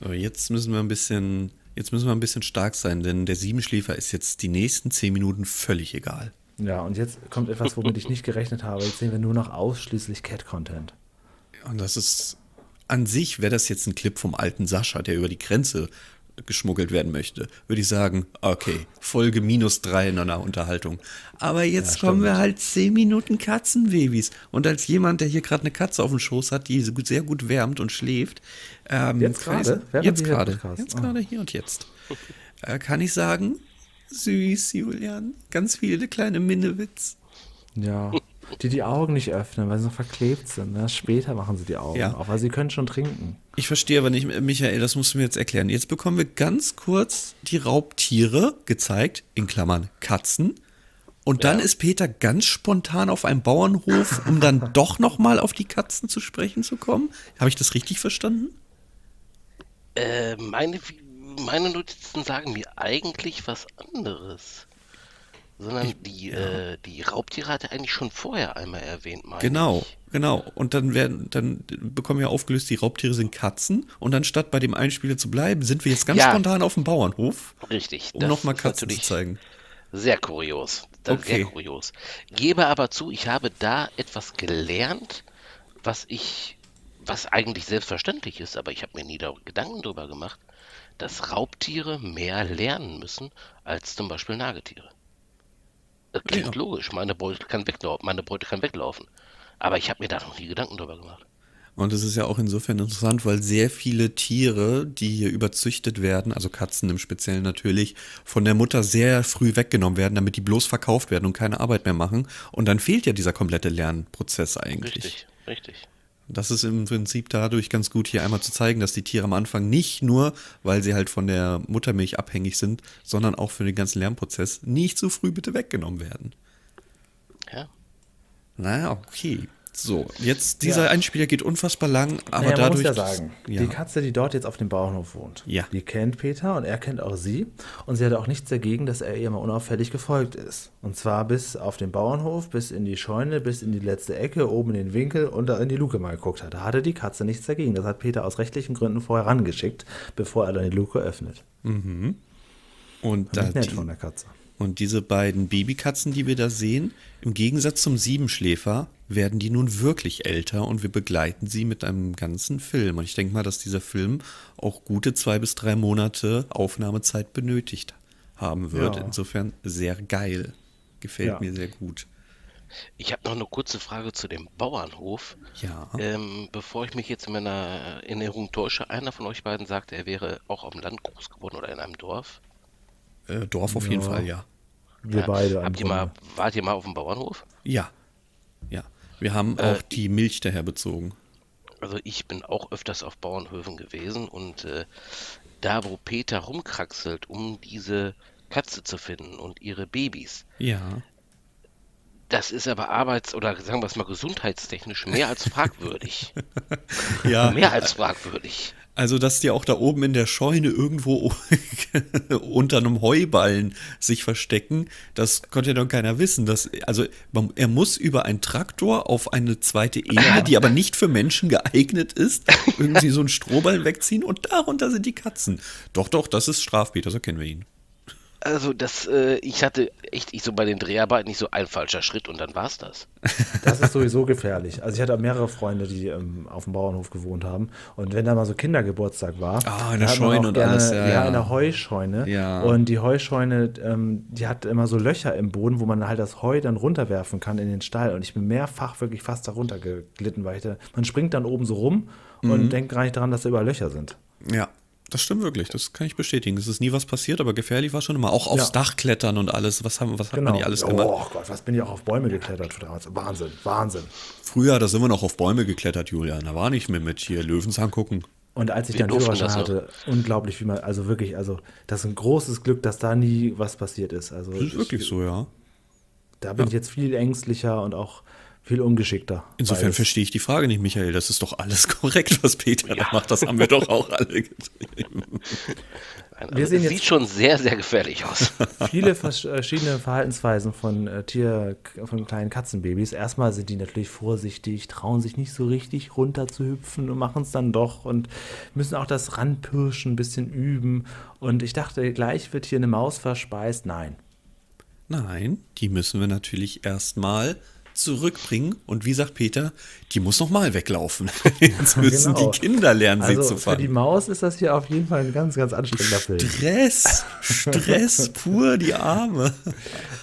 Aber jetzt müssen wir ein bisschen, jetzt müssen wir ein bisschen stark sein, denn der Siebenschläfer ist jetzt die nächsten zehn Minuten völlig egal. Ja, und jetzt kommt etwas, womit ich nicht gerechnet habe. Jetzt sehen wir nur noch ausschließlich Cat-Content. Und das ist an sich, wäre das jetzt ein Clip vom alten Sascha, der über die Grenze geschmuggelt werden möchte, würde ich sagen, okay, Folge minus drei in einer Unterhaltung. Aber jetzt ja, kommen wir halt zehn Minuten Katzenbabys. Und als jemand, der hier gerade eine Katze auf dem Schoß hat, die sehr gut wärmt und schläft, ähm, jetzt gerade, jetzt gerade, jetzt gerade hier und jetzt, äh, kann ich sagen, süß, Julian, ganz viele kleine Minnewitz. Ja, die die Augen nicht öffnen, weil sie noch verklebt sind. Ne? Später machen sie die Augen ja. auf, weil sie können schon trinken. Ich verstehe aber nicht, Michael, das musst du mir jetzt erklären. Jetzt bekommen wir ganz kurz die Raubtiere gezeigt, in Klammern Katzen. Und dann ja. ist Peter ganz spontan auf einem Bauernhof, um dann doch nochmal auf die Katzen zu sprechen zu kommen. Habe ich das richtig verstanden? Äh, meine, meine Notizen sagen mir eigentlich was anderes. Sondern ich, die, ja. äh, die Raubtiere hat er eigentlich schon vorher einmal erwähnt, meine Genau, ich. genau. Und dann werden, dann bekommen wir aufgelöst, die Raubtiere sind Katzen. Und anstatt bei dem Einspieler zu bleiben, sind wir jetzt ganz ja. spontan auf dem Bauernhof. Richtig. Um nochmal Katzen zu zeigen. Sehr kurios. Okay. Sehr kurios. Gebe aber zu, ich habe da etwas gelernt, was ich, was eigentlich selbstverständlich ist, aber ich habe mir nie da Gedanken drüber gemacht, dass Raubtiere mehr lernen müssen als zum Beispiel Nagetiere. Das klingt ja. logisch. Meine Beute kann weglaufen. Meine Beute kann weglaufen. Aber ich habe mir da noch nie Gedanken drüber gemacht. Und es ist ja auch insofern interessant, weil sehr viele Tiere, die hier überzüchtet werden, also Katzen im Speziellen natürlich, von der Mutter sehr früh weggenommen werden, damit die bloß verkauft werden und keine Arbeit mehr machen. Und dann fehlt ja dieser komplette Lernprozess eigentlich. Richtig, richtig. Das ist im Prinzip dadurch ganz gut, hier einmal zu zeigen, dass die Tiere am Anfang nicht nur, weil sie halt von der Muttermilch abhängig sind, sondern auch für den ganzen Lernprozess nicht zu früh bitte weggenommen werden. Ja. Naja, okay. So, jetzt dieser ja. Einspieler geht unfassbar lang, aber naja, dadurch. Muss ja sagen, ja. die Katze, die dort jetzt auf dem Bauernhof wohnt, ja. die kennt Peter und er kennt auch sie. Und sie hat auch nichts dagegen, dass er ihr mal unauffällig gefolgt ist. Und zwar bis auf den Bauernhof, bis in die Scheune, bis in die letzte Ecke, oben in den Winkel und da in die Luke mal geguckt hat. Da hatte die Katze nichts dagegen. Das hat Peter aus rechtlichen Gründen vorher rangeschickt, bevor er dann die Luke öffnet. Mhm. Und da nett von der Katze. Und diese beiden Babykatzen, die wir da sehen, im Gegensatz zum Siebenschläfer, werden die nun wirklich älter und wir begleiten sie mit einem ganzen Film. Und ich denke mal, dass dieser Film auch gute zwei bis drei Monate Aufnahmezeit benötigt haben wird. Ja. Insofern sehr geil. Gefällt ja. mir sehr gut. Ich habe noch eine kurze Frage zu dem Bauernhof. Ja. Ähm, bevor ich mich jetzt in meiner Erinnerung täusche, einer von euch beiden sagte, er wäre auch auf dem Land groß geworden oder in einem Dorf. Äh, Dorf auf ja. jeden Fall, ja. Wir ja. beide. Habt ihr mal, wart ihr mal auf dem Bauernhof? Ja. Ja. Wir haben äh, auch die Milch daher bezogen. Also ich bin auch öfters auf Bauernhöfen gewesen und äh, da, wo Peter rumkraxelt, um diese Katze zu finden und ihre Babys. Ja. Das ist aber arbeits- oder sagen wir es mal gesundheitstechnisch mehr als fragwürdig. ja. Mehr als fragwürdig. Also, dass die auch da oben in der Scheune irgendwo unter einem Heuballen sich verstecken, das konnte ja doch keiner wissen. Dass, also, er muss über einen Traktor auf eine zweite Ebene, die aber nicht für Menschen geeignet ist, irgendwie so einen Strohballen wegziehen und darunter sind die Katzen. Doch, doch, das ist Strafpeter, so kennen wir ihn. Also das, äh, ich hatte echt, ich so bei den Dreharbeiten nicht so ein falscher Schritt und dann war es das. Das ist sowieso gefährlich. Also ich hatte mehrere Freunde, die ähm, auf dem Bauernhof gewohnt haben und wenn da mal so Kindergeburtstag war, ah, in der Scheune und gerne, alles, ja, ja, in der Heuscheune. Ja. Und die Heuscheune, ähm, die hat immer so Löcher im Boden, wo man halt das Heu dann runterwerfen kann in den Stall. Und ich bin mehrfach wirklich fast darunter geglitten, weil ich da, man springt dann oben so rum mhm. und denkt gar nicht daran, dass da überall Löcher sind. Ja, das stimmt wirklich, das kann ich bestätigen. Es ist nie was passiert, aber gefährlich war schon immer. Auch aufs ja. Dach klettern und alles. Was, haben, was genau. hat man hier alles oh, gemacht? Oh Gott, was bin ich auch auf Bäume geklettert. Wahnsinn, Wahnsinn. Früher, da sind wir noch auf Bäume geklettert, Julian. Da war nicht mehr mit hier Löwenzahn gucken. Und als ich wir dann Führerschein hatte, unglaublich, wie man, also wirklich, also das ist ein großes Glück, dass da nie was passiert ist. Also, das ist wirklich so, ja. Da bin ja. ich jetzt viel ängstlicher und auch viel ungeschickter. Insofern verstehe ich die Frage nicht, Michael. Das ist doch alles korrekt, was Peter ja. da macht. Das haben wir doch auch alle getrieben. Also wir sehen jetzt sieht schon sehr, sehr gefährlich aus. Viele verschiedene Verhaltensweisen von äh, Tier, von kleinen Katzenbabys. Erstmal sind die natürlich vorsichtig, trauen sich nicht so richtig runter zu hüpfen und machen es dann doch und müssen auch das Ranpirschen ein bisschen üben. Und ich dachte, gleich wird hier eine Maus verspeist. Nein. Nein, die müssen wir natürlich erstmal zurückbringen. Und wie sagt Peter, die muss noch mal weglaufen. Jetzt müssen genau. die Kinder lernen, also sie zu fangen. Für die Maus ist das hier auf jeden Fall ein ganz, ganz anstrengender Film. Stress, Stress pur, die Arme.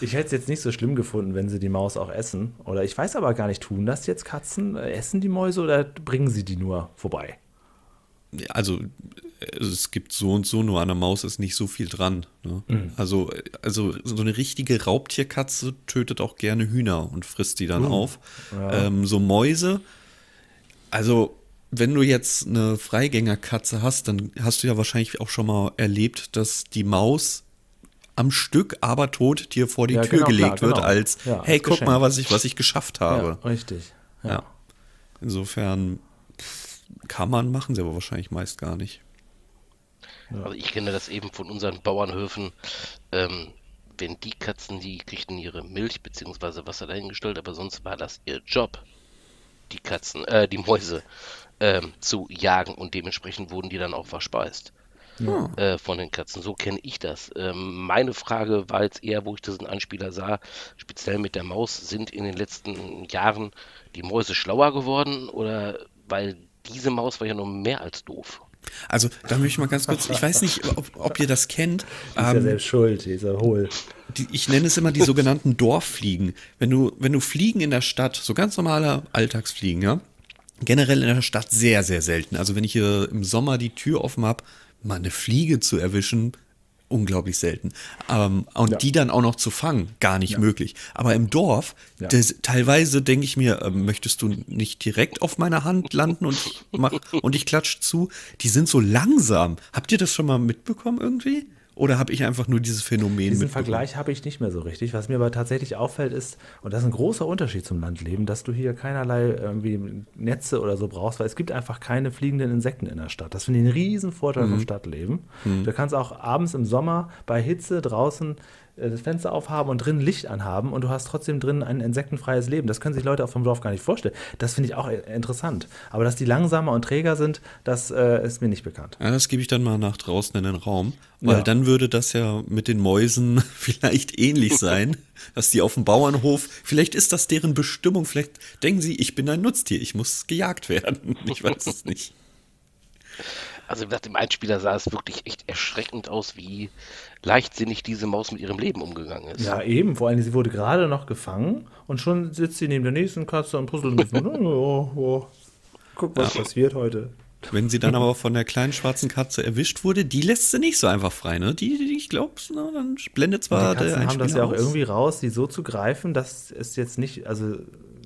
Ich hätte es jetzt nicht so schlimm gefunden, wenn sie die Maus auch essen. Oder ich weiß aber gar nicht, tun das jetzt Katzen? Essen die Mäuse oder bringen sie die nur vorbei? Also es gibt so und so, nur an der Maus ist nicht so viel dran. Ne? Mhm. Also, also so eine richtige Raubtierkatze tötet auch gerne Hühner und frisst die dann mhm. auf. Ja. Ähm, so Mäuse, also wenn du jetzt eine Freigängerkatze hast, dann hast du ja wahrscheinlich auch schon mal erlebt, dass die Maus am Stück, aber tot dir vor die ja, Tür genau, gelegt klar, wird, genau. als ja, hey, guck mal, was ich, was ich geschafft habe. Richtig. Ja. Insofern kann man machen, sie aber wahrscheinlich meist gar nicht. Ja. Also ich kenne das eben von unseren Bauernhöfen. Ähm, wenn die Katzen, die kriegten ihre Milch bzw. Wasser dahingestellt, aber sonst war das ihr Job, die Katzen, äh, die Mäuse ähm, zu jagen und dementsprechend wurden die dann auch verspeist. Ja. Äh, von den Katzen. So kenne ich das. Ähm, meine Frage war jetzt eher, wo ich diesen Anspieler sah, speziell mit der Maus, sind in den letzten Jahren die Mäuse schlauer geworden oder weil diese Maus war ja nur mehr als doof. Also, da möchte ich mal ganz kurz, ich weiß nicht, ob, ob ihr das kennt. Die ist ähm, ja selbst schuld, dieser Hohl. Die, ich nenne es immer die sogenannten Dorffliegen. Wenn du, wenn du Fliegen in der Stadt, so ganz normale Alltagsfliegen, ja, generell in der Stadt sehr, sehr selten. Also, wenn ich hier im Sommer die Tür offen habe, mal eine Fliege zu erwischen, unglaublich selten. Ähm, und ja. die dann auch noch zu fangen, gar nicht ja. möglich. Aber im Dorf, das, teilweise denke ich mir, äh, möchtest du nicht direkt auf meiner Hand landen und ich, mach, und ich klatsch zu? Die sind so langsam. Habt ihr das schon mal mitbekommen irgendwie? Oder habe ich einfach nur dieses Phänomen Diesen Vergleich habe ich nicht mehr so richtig. Was mir aber tatsächlich auffällt ist, und das ist ein großer Unterschied zum Landleben, dass du hier keinerlei irgendwie Netze oder so brauchst, weil es gibt einfach keine fliegenden Insekten in der Stadt. Das finde ich einen riesen Vorteil mhm. vom Stadtleben. Mhm. Du kannst auch abends im Sommer bei Hitze draußen das Fenster aufhaben und drin Licht anhaben und du hast trotzdem drin ein insektenfreies Leben. Das können sich Leute auch vom Dorf gar nicht vorstellen. Das finde ich auch interessant. Aber dass die langsamer und träger sind, das äh, ist mir nicht bekannt. Ja, das gebe ich dann mal nach draußen in den Raum, weil ja. dann würde das ja mit den Mäusen vielleicht ähnlich sein, dass die auf dem Bauernhof, vielleicht ist das deren Bestimmung, vielleicht denken sie, ich bin ein Nutztier, ich muss gejagt werden. Ich weiß es nicht. Also nach dem Einspieler sah es wirklich echt erschreckend aus, wie leichtsinnig diese Maus mit ihrem Leben umgegangen ist. Ja, eben. Vor allem, sie wurde gerade noch gefangen und schon sitzt sie neben der nächsten Katze und puzzelt mit. oh, oh. Guck, was ja. passiert heute. Wenn sie dann aber von der kleinen schwarzen Katze erwischt wurde, die lässt sie nicht so einfach frei, ne? Die, die ich glaube, dann blendet zwar die Katzen der haben das ja auch irgendwie raus, sie so zu greifen, dass es jetzt nicht, also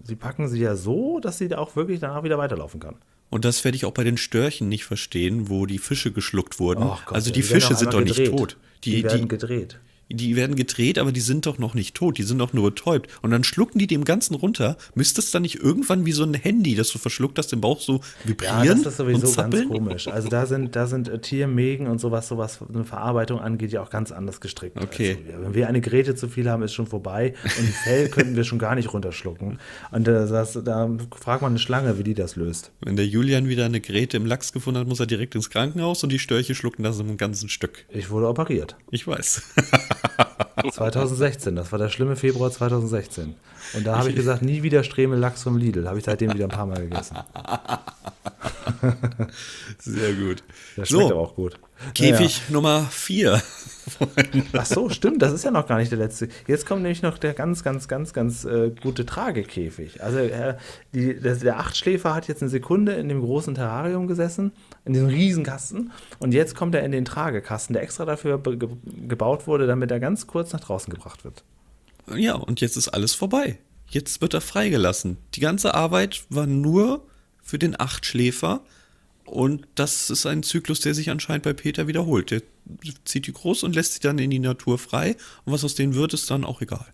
sie packen sie ja so, dass sie auch wirklich danach wieder weiterlaufen kann. Und das werde ich auch bei den Störchen nicht verstehen, wo die Fische geschluckt wurden. Gott, also die, die Fische sind doch nicht tot. Die, die werden die, gedreht die werden gedreht, aber die sind doch noch nicht tot, die sind doch nur betäubt. Und dann schlucken die dem Ganzen runter. Müsste es dann nicht irgendwann wie so ein Handy, das du verschluckt hast, im Bauch so vibrieren? Ja, das ist sowieso ganz komisch. Also da sind, da sind äh, Tiermägen und sowas, sowas eine Verarbeitung angeht, ja auch ganz anders gestrickt. Okay. Also, wenn wir eine Geräte zu viel haben, ist schon vorbei. Und Fell könnten wir schon gar nicht runterschlucken. Und äh, das, da fragt man eine Schlange, wie die das löst. Wenn der Julian wieder eine Geräte im Lachs gefunden hat, muss er direkt ins Krankenhaus und die Störche schlucken das im ganzen Stück. Ich wurde operiert. Ich weiß. 2016, das war der schlimme Februar 2016. Und da habe ich gesagt, nie wieder Stremel Lachs vom Lidl. Habe ich seitdem wieder ein paar Mal gegessen. Sehr gut. Der schmeckt so, aber auch gut. Käfig naja. Nummer 4. Ach so, stimmt, das ist ja noch gar nicht der letzte. Jetzt kommt nämlich noch der ganz, ganz, ganz, ganz äh, gute Tragekäfig. Also äh, die, der, der Achtschläfer hat jetzt eine Sekunde in dem großen Terrarium gesessen, in diesem Riesenkasten. Und jetzt kommt er in den Tragekasten, der extra dafür ge gebaut wurde, damit er ganz kurz nach draußen gebracht wird. Ja, und jetzt ist alles vorbei. Jetzt wird er freigelassen. Die ganze Arbeit war nur für den Achtschläfer und das ist ein Zyklus, der sich anscheinend bei Peter wiederholt. Der zieht die groß und lässt sie dann in die Natur frei. Und was aus denen wird, ist dann auch egal.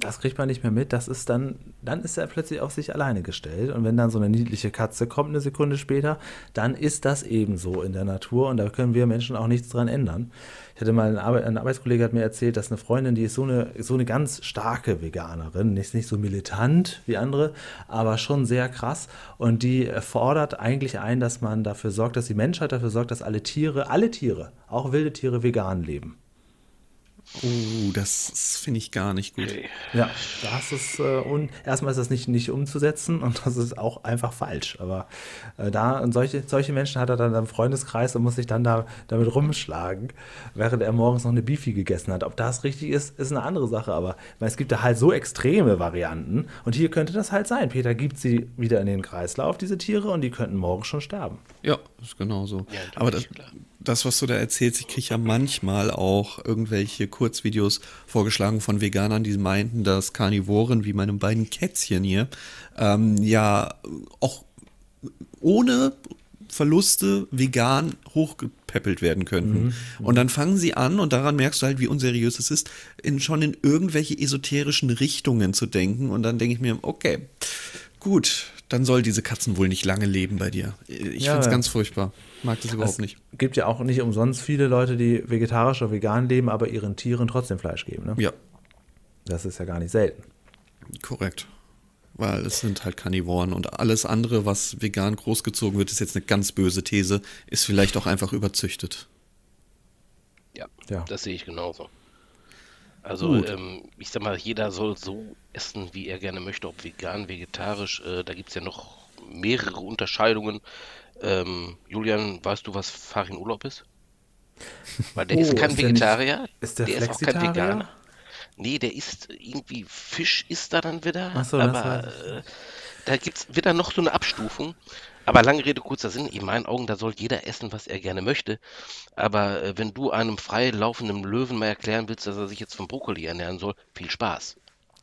Das kriegt man nicht mehr mit. Das ist dann, dann ist er plötzlich auf sich alleine gestellt. Und wenn dann so eine niedliche Katze kommt, eine Sekunde später, dann ist das eben so in der Natur und da können wir Menschen auch nichts dran ändern. Ich hatte mal einen, Arbe ein Arbeitskollege hat mir erzählt, dass eine Freundin, die ist so eine, so eine ganz starke Veganerin, ist nicht so militant wie andere, aber schon sehr krass. Und die fordert eigentlich ein, dass man dafür sorgt, dass die Menschheit dafür sorgt, dass alle Tiere, alle Tiere, auch wilde Tiere vegan leben. Oh, das finde ich gar nicht gut. Ja, das ist äh, und erstmal ist das nicht, nicht umzusetzen und das ist auch einfach falsch. Aber äh, da und solche, solche Menschen hat er dann im Freundeskreis und muss sich dann da damit rumschlagen, während er morgens noch eine Beefy gegessen hat. Ob das richtig ist, ist eine andere Sache. Aber meine, es gibt da halt so extreme Varianten und hier könnte das halt sein. Peter gibt sie wieder in den Kreislauf, diese Tiere, und die könnten morgen schon sterben. Ja, ist genau so. Ja, Aber das, das, was du da erzählst, ich kriege ja manchmal auch irgendwelche Kurzvideos vorgeschlagen von Veganern, die meinten, dass Karnivoren wie meine beiden Kätzchen hier ähm, ja auch ohne Verluste vegan hochgepäppelt werden könnten. Mhm. Und dann fangen sie an, und daran merkst du halt, wie unseriös es ist, in, schon in irgendwelche esoterischen Richtungen zu denken. Und dann denke ich mir, okay, gut, dann soll diese Katzen wohl nicht lange leben bei dir. Ich ja, finde es ganz furchtbar. Mag das überhaupt es nicht. Es gibt ja auch nicht umsonst viele Leute, die vegetarisch oder vegan leben, aber ihren Tieren trotzdem Fleisch geben. Ne? Ja. Das ist ja gar nicht selten. Korrekt. Weil es sind halt Karnivoren und alles andere, was vegan großgezogen wird, ist jetzt eine ganz böse These, ist vielleicht auch einfach überzüchtet. Ja, ja. das sehe ich genauso. Also, ähm, ich sag mal, jeder soll so essen, wie er gerne möchte, ob vegan, vegetarisch. Äh, da gibt es ja noch mehrere Unterscheidungen. Ähm, Julian, weißt du, was Farin Urlaub ist? Weil der oh, ist kein ist Vegetarier. Der nicht, ist der, der ist auch kein Veganer. Nee, der isst irgendwie Fisch, isst da dann wieder. Ach so, aber äh, da gibt's wieder noch so eine Abstufung. Aber lange Rede, kurzer Sinn, in meinen Augen, da soll jeder essen, was er gerne möchte. Aber äh, wenn du einem frei laufenden Löwen mal erklären willst, dass er sich jetzt vom Brokkoli ernähren soll, viel Spaß.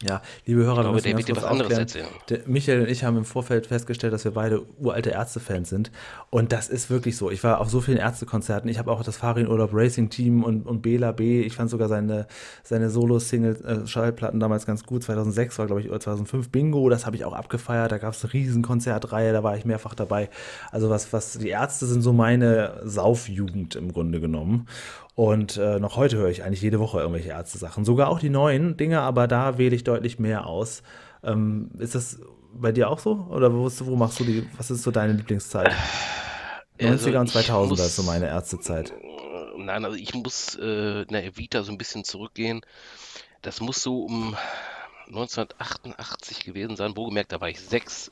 Ja, liebe Hörer, glaube, der wird dir was anderes erzählen. Der Michael und ich haben im Vorfeld festgestellt, dass wir beide uralte Ärzte-Fans sind. Und das ist wirklich so. Ich war auf so vielen Ärztekonzerten. Ich habe auch das Farin Urlaub Racing Team und, und Bela B. Ich fand sogar seine, seine Solo-Single-Schallplatten damals ganz gut. 2006 war, glaube ich, oder 2005 Bingo. Das habe ich auch abgefeiert. Da gab es eine riesen Konzertreihe. Da war ich mehrfach dabei. Also was, was die Ärzte sind so meine Saufjugend im Grunde genommen. Und äh, noch heute höre ich eigentlich jede Woche irgendwelche Ärzte-Sachen. Sogar auch die neuen Dinge, aber da wähle ich deutlich mehr aus. Ähm, ist das bei dir auch so? Oder wo, wo, machst du die, was ist so deine Lieblingszeit? Also 90er und 2000er muss, ist so meine Ärztezeit. Nein, also ich muss äh, in der Evita so ein bisschen zurückgehen. Das muss so um 1988 gewesen sein. Wohlgemerkt, da war ich sechs.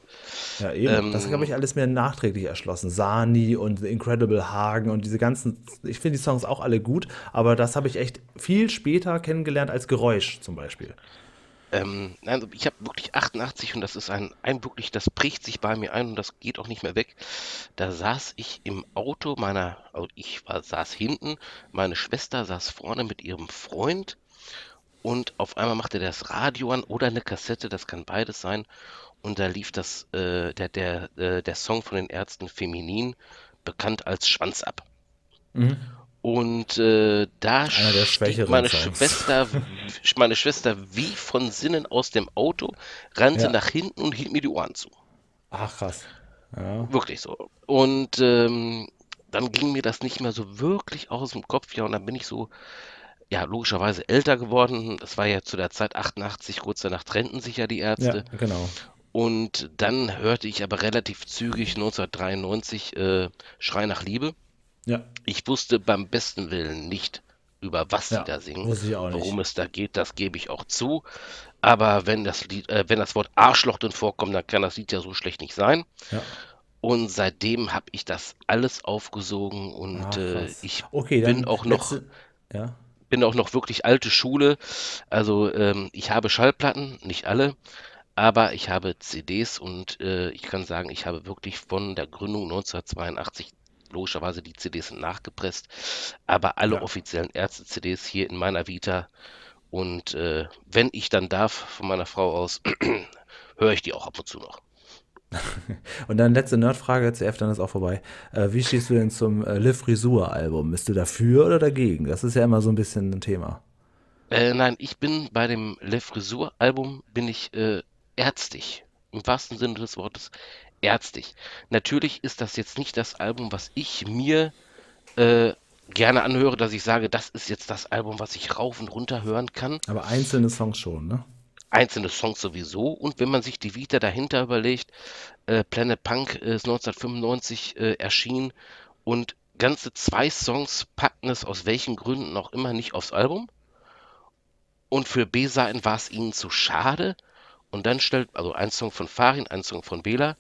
Ja, eben. Ähm, das habe ich alles mir nachträglich erschlossen. Sani und The Incredible Hagen und diese ganzen. Ich finde die Songs auch alle gut, aber das habe ich echt viel später kennengelernt als Geräusch zum Beispiel. Ähm, nein, also ich habe wirklich 88 und das ist ein, ein wirklich, das bricht sich bei mir ein und das geht auch nicht mehr weg. Da saß ich im Auto meiner, also ich war, saß hinten, meine Schwester saß vorne mit ihrem Freund und auf einmal macht er das Radio an oder eine Kassette, das kann beides sein. Und da lief das, äh, der, der, äh, der Song von den Ärzten Feminin, bekannt als Schwanz ab. Mhm. Und äh, da stieg meine Schwester, meine Schwester wie von Sinnen aus dem Auto, rannte ja. nach hinten und hielt mir die Ohren zu. Ach krass. Ja. Wirklich so. Und ähm, dann ging mir das nicht mehr so wirklich aus dem Kopf, ja, und dann bin ich so ja, logischerweise älter geworden. Das war ja zu der Zeit 88, kurz danach trennten sich ja die Ärzte. Ja, genau. Und dann hörte ich aber relativ zügig 1993 äh, Schrei nach Liebe. Ja. Ich wusste beim besten Willen nicht, über was ja, sie da singen, worum es da geht, das gebe ich auch zu. Aber wenn das Lied, äh, wenn das Wort Arschloch drin vorkommt, dann kann das Lied ja so schlecht nicht sein. Ja. Und seitdem habe ich das alles aufgesogen und ah, äh, ich okay, bin auch noch. Letzte, ja bin auch noch wirklich alte Schule. Also ähm, ich habe Schallplatten, nicht alle, aber ich habe CDs und äh, ich kann sagen, ich habe wirklich von der Gründung 1982 logischerweise die CDs sind nachgepresst, aber alle ja. offiziellen Ärzte-CDs hier in meiner Vita. Und äh, wenn ich dann darf, von meiner Frau aus, höre ich die auch ab und zu noch. Und dann letzte Nerdfrage, CF, dann ist auch vorbei. Äh, wie stehst du denn zum äh, Le Frisur-Album? Bist du dafür oder dagegen? Das ist ja immer so ein bisschen ein Thema. Äh, nein, ich bin bei dem Le Frisur-Album bin ich äh, ärztig. Im wahrsten Sinne des Wortes ärztig. Natürlich ist das jetzt nicht das Album, was ich mir äh, gerne anhöre, dass ich sage, das ist jetzt das Album, was ich rauf und runter hören kann. Aber einzelne Songs schon, ne? Einzelne Songs sowieso. Und wenn man sich die Vita dahinter überlegt, äh, Planet Punk ist 1995 äh, erschienen und ganze zwei Songs packten es aus welchen Gründen auch immer nicht aufs Album. Und für B-Seiten war es ihnen zu schade. Und dann stellt, also ein Song von Farin, ein Song von Bela,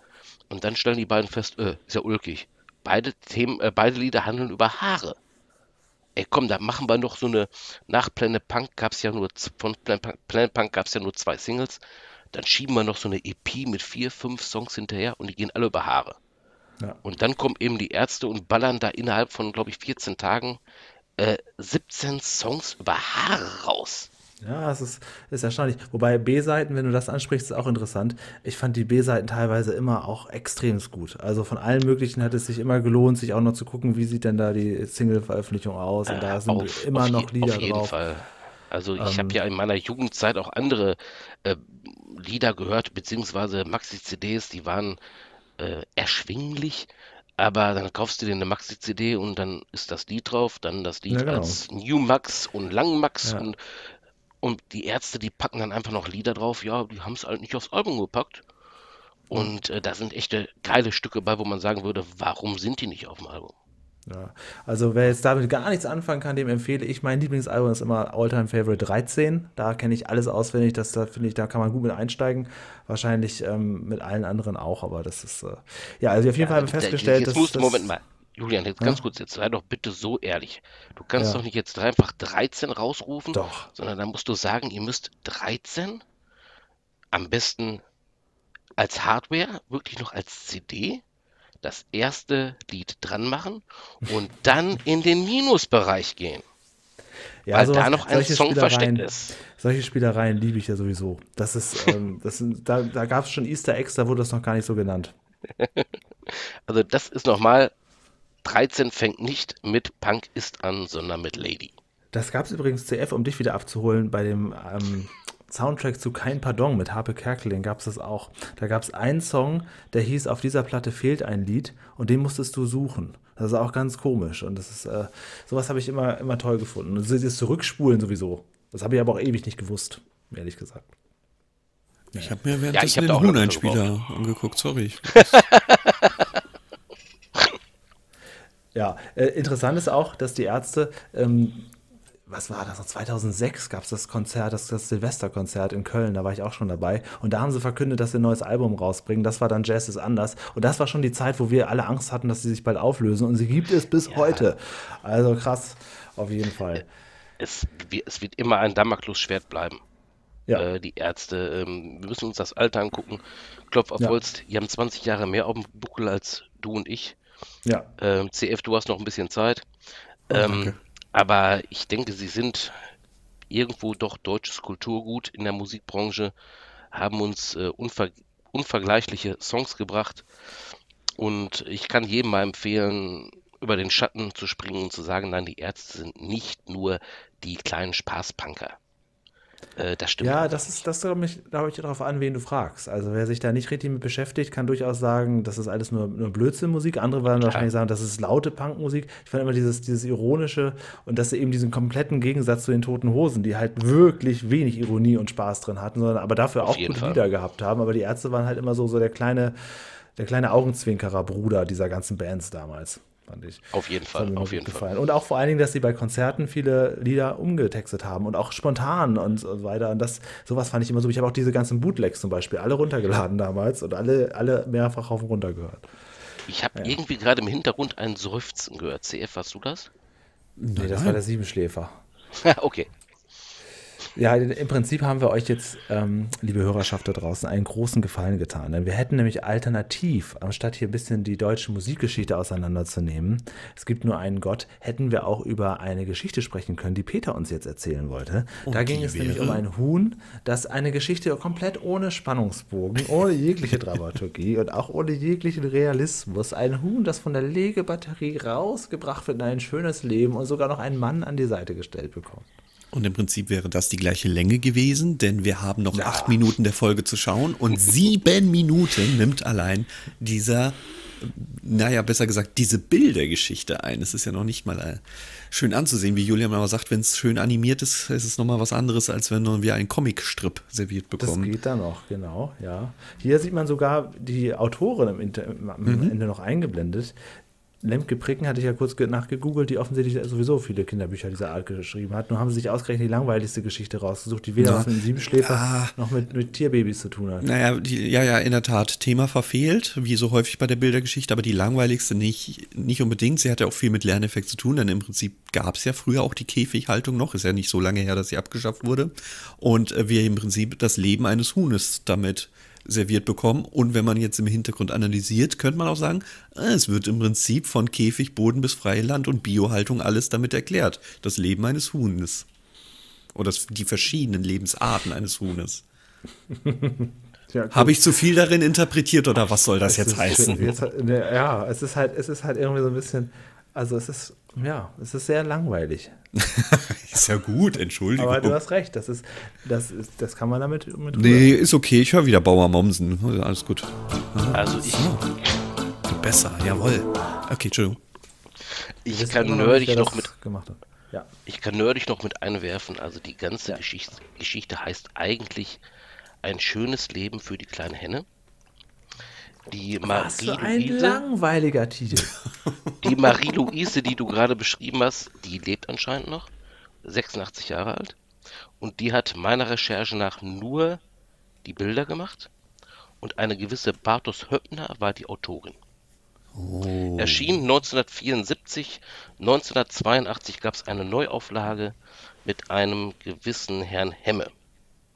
und dann stellen die beiden fest, äh, ist ja ulkig. Beide Themen, äh, beide Lieder handeln über Haare ey komm, da machen wir noch so eine, nach Planet Punk gab es ja nur, von Planet Punk gab es ja nur zwei Singles, dann schieben wir noch so eine EP mit vier, fünf Songs hinterher und die gehen alle über Haare. Ja. Und dann kommen eben die Ärzte und ballern da innerhalb von, glaube ich, 14 Tagen äh, 17 Songs über Haare raus. Ja, es ist, ist erstaunlich. Wobei B-Seiten, wenn du das ansprichst, ist auch interessant. Ich fand die B-Seiten teilweise immer auch extrem gut. Also von allen möglichen hat es sich immer gelohnt, sich auch noch zu gucken, wie sieht denn da die Single-Veröffentlichung aus. Und da sind auf, immer auf noch Lieder auf jeden drauf. Fall. Also ich ähm, habe ja in meiner Jugendzeit auch andere äh, Lieder gehört, beziehungsweise Maxi-CDs, die waren äh, erschwinglich. Aber dann kaufst du dir eine Maxi-CD und dann ist das Lied drauf, dann das Lied ja, genau. als New Max und Lang Max ja. und und die Ärzte, die packen dann einfach noch Lieder drauf. Ja, die haben es halt nicht aufs Album gepackt. Und äh, da sind echte geile Stücke bei, wo man sagen würde, warum sind die nicht auf dem Album? Ja, also wer jetzt damit gar nichts anfangen kann, dem empfehle ich, mein Lieblingsalbum ist immer Alltime Favorite 13. Da kenne ich alles auswendig, das da finde ich, da kann man gut mit einsteigen. Wahrscheinlich ähm, mit allen anderen auch, aber das ist, äh, ja, also auf jeden ja, Fall haben wir festgestellt, jetzt dass. Musst, das, Moment mal, Julian, jetzt ja? ganz kurz, jetzt sei doch bitte so ehrlich. Du kannst ja. doch nicht jetzt einfach 13 rausrufen, doch. sondern dann musst du sagen, ihr müsst 13 am besten als Hardware, wirklich noch als CD, das erste Lied dran machen und dann in den Minusbereich gehen. Ja, weil sowas, da noch ein Song versteckt ist. Solche Spielereien liebe ich ja sowieso. Das ist, ähm, das sind, da, da gab es schon Easter Eggs, da wurde das noch gar nicht so genannt. also das ist nochmal, 13 fängt nicht mit Punk ist an, sondern mit Lady. Das gab es übrigens CF, um dich wieder abzuholen, bei dem ähm, Soundtrack zu Kein Pardon mit Harpe Kerkeling gab es das auch. Da gab es einen Song, der hieß Auf dieser Platte fehlt ein Lied und den musstest du suchen. Das ist auch ganz komisch und das ist, äh, sowas habe ich immer, immer toll gefunden. Und das Zurückspulen sowieso. Das habe ich aber auch ewig nicht gewusst, ehrlich gesagt. Ich habe mir währenddessen ja, den Huhn-Einspieler angeguckt, sorry. ja, äh, interessant ist auch, dass die Ärzte ähm, was war das? 2006 gab es das Konzert, das, das Silvesterkonzert in Köln, da war ich auch schon dabei. Und da haben sie verkündet, dass sie ein neues Album rausbringen. Das war dann Jazz ist anders. Und das war schon die Zeit, wo wir alle Angst hatten, dass sie sich bald auflösen. Und sie gibt es bis ja. heute. Also krass, auf jeden Fall. Es, es wird immer ein Damoklesschwert bleiben. Ja. Äh, die Ärzte, ähm, wir müssen uns das Alter angucken. Klopf auf ja. Holz, die haben 20 Jahre mehr auf dem Buckel als du und ich. Ja. Ähm, CF, du hast noch ein bisschen Zeit. Oh, ähm, aber ich denke, sie sind irgendwo doch deutsches Kulturgut in der Musikbranche, haben uns äh, unver unvergleichliche Songs gebracht. Und ich kann jedem mal empfehlen, über den Schatten zu springen und zu sagen, nein, die Ärzte sind nicht nur die kleinen Spaßpunker. Äh, das stimmt. Ja, das ist, das glaube ich, glaube ich, darauf an, wen du fragst. Also wer sich da nicht richtig mit beschäftigt, kann durchaus sagen, das ist alles nur, nur Blödsinnmusik. Andere werden wahrscheinlich sagen, das ist laute Punkmusik. Ich fand immer dieses, dieses Ironische und dass sie eben diesen kompletten Gegensatz zu den Toten Hosen, die halt wirklich wenig Ironie und Spaß drin hatten, sondern aber dafür Auf auch gute Fall. Lieder gehabt haben. Aber die Ärzte waren halt immer so, so der kleine, der kleine Augenzwinkerer Bruder dieser ganzen Bands damals fand ich. Auf jeden Fall, auf jeden gefallen. Fall. Und auch vor allen Dingen, dass sie bei Konzerten viele Lieder umgetextet haben und auch spontan und so weiter. Und das, sowas fand ich immer so. Ich habe auch diese ganzen Bootlegs zum Beispiel alle runtergeladen damals und alle, alle mehrfach auf und runter gehört. Ich habe ja. irgendwie gerade im Hintergrund ein Seufzen gehört. CF, hast du das? Nee, das war der Siebenschläfer. okay. Ja, im Prinzip haben wir euch jetzt, ähm, liebe Hörerschaft da draußen, einen großen Gefallen getan. Denn wir hätten nämlich alternativ, anstatt hier ein bisschen die deutsche Musikgeschichte auseinanderzunehmen, es gibt nur einen Gott, hätten wir auch über eine Geschichte sprechen können, die Peter uns jetzt erzählen wollte. Und da ging es wäre? nämlich um ein Huhn, das eine Geschichte komplett ohne Spannungsbogen, ohne jegliche Dramaturgie und auch ohne jeglichen Realismus. Ein Huhn, das von der Legebatterie rausgebracht wird in ein schönes Leben und sogar noch einen Mann an die Seite gestellt bekommt. Und im Prinzip wäre das die gleiche Länge gewesen, denn wir haben noch ja. acht Minuten der Folge zu schauen und sieben Minuten nimmt allein dieser, naja, besser gesagt, diese Bildergeschichte ein. Es ist ja noch nicht mal äh, schön anzusehen, wie Julian mal sagt, wenn es schön animiert ist, ist es nochmal was anderes, als wenn wir einen Comicstrip serviert bekommen. Das geht da noch, genau, ja. Hier sieht man sogar die Autorin im Inter am mhm. Ende noch eingeblendet, Lemke Pricken hatte ich ja kurz nachgegoogelt, die offensichtlich sowieso viele Kinderbücher dieser Art geschrieben hat. Nur haben sie sich ausgerechnet die langweiligste Geschichte rausgesucht, die weder ja. was mit Siebenschläfer ah. noch mit, mit, Tierbabys zu tun hat. Naja, die, ja, ja, in der Tat. Thema verfehlt, wie so häufig bei der Bildergeschichte, aber die langweiligste nicht, nicht unbedingt. Sie hatte auch viel mit Lerneffekt zu tun, denn im Prinzip gab es ja früher auch die Käfighaltung noch. Ist ja nicht so lange her, dass sie abgeschafft wurde. Und äh, wir im Prinzip das Leben eines Huhnes damit serviert bekommen. Und wenn man jetzt im Hintergrund analysiert, könnte man auch sagen, äh, es wird im Prinzip von Käfig, Boden bis Freiland und Biohaltung alles damit erklärt. Das Leben eines Huhnes. Oder die verschiedenen Lebensarten eines Huhnes. Ja, Habe ich zu viel darin interpretiert oder was soll das jetzt heißen? Jetzt, ja, es ist halt, es ist halt irgendwie so ein bisschen, also es ist, ja, es ist sehr langweilig. ist ja gut, Entschuldigung. Aber du hast recht, das ist, das ist, das kann man damit mit Nee, ist okay, ich höre wieder Bauer Mommsen. Alles gut. Also ich. Besser, jawohl. Okay, Entschuldigung. Ich kann nerdig noch mit. Gemacht hat. Ja. Ich kann nerdig noch mit einwerfen. Also die ganze ja. Geschichte, Geschichte heißt eigentlich ein schönes Leben für die kleine Henne. Die Was Marie ein langweiliger Titel. Die Marie-Louise, die du gerade beschrieben hast, die lebt anscheinend noch. 86 Jahre alt. Und die hat meiner Recherche nach nur die Bilder gemacht. Und eine gewisse Bartos Höppner war die Autorin. Oh. Erschien 1974. 1982 gab es eine Neuauflage mit einem gewissen Herrn Hemme.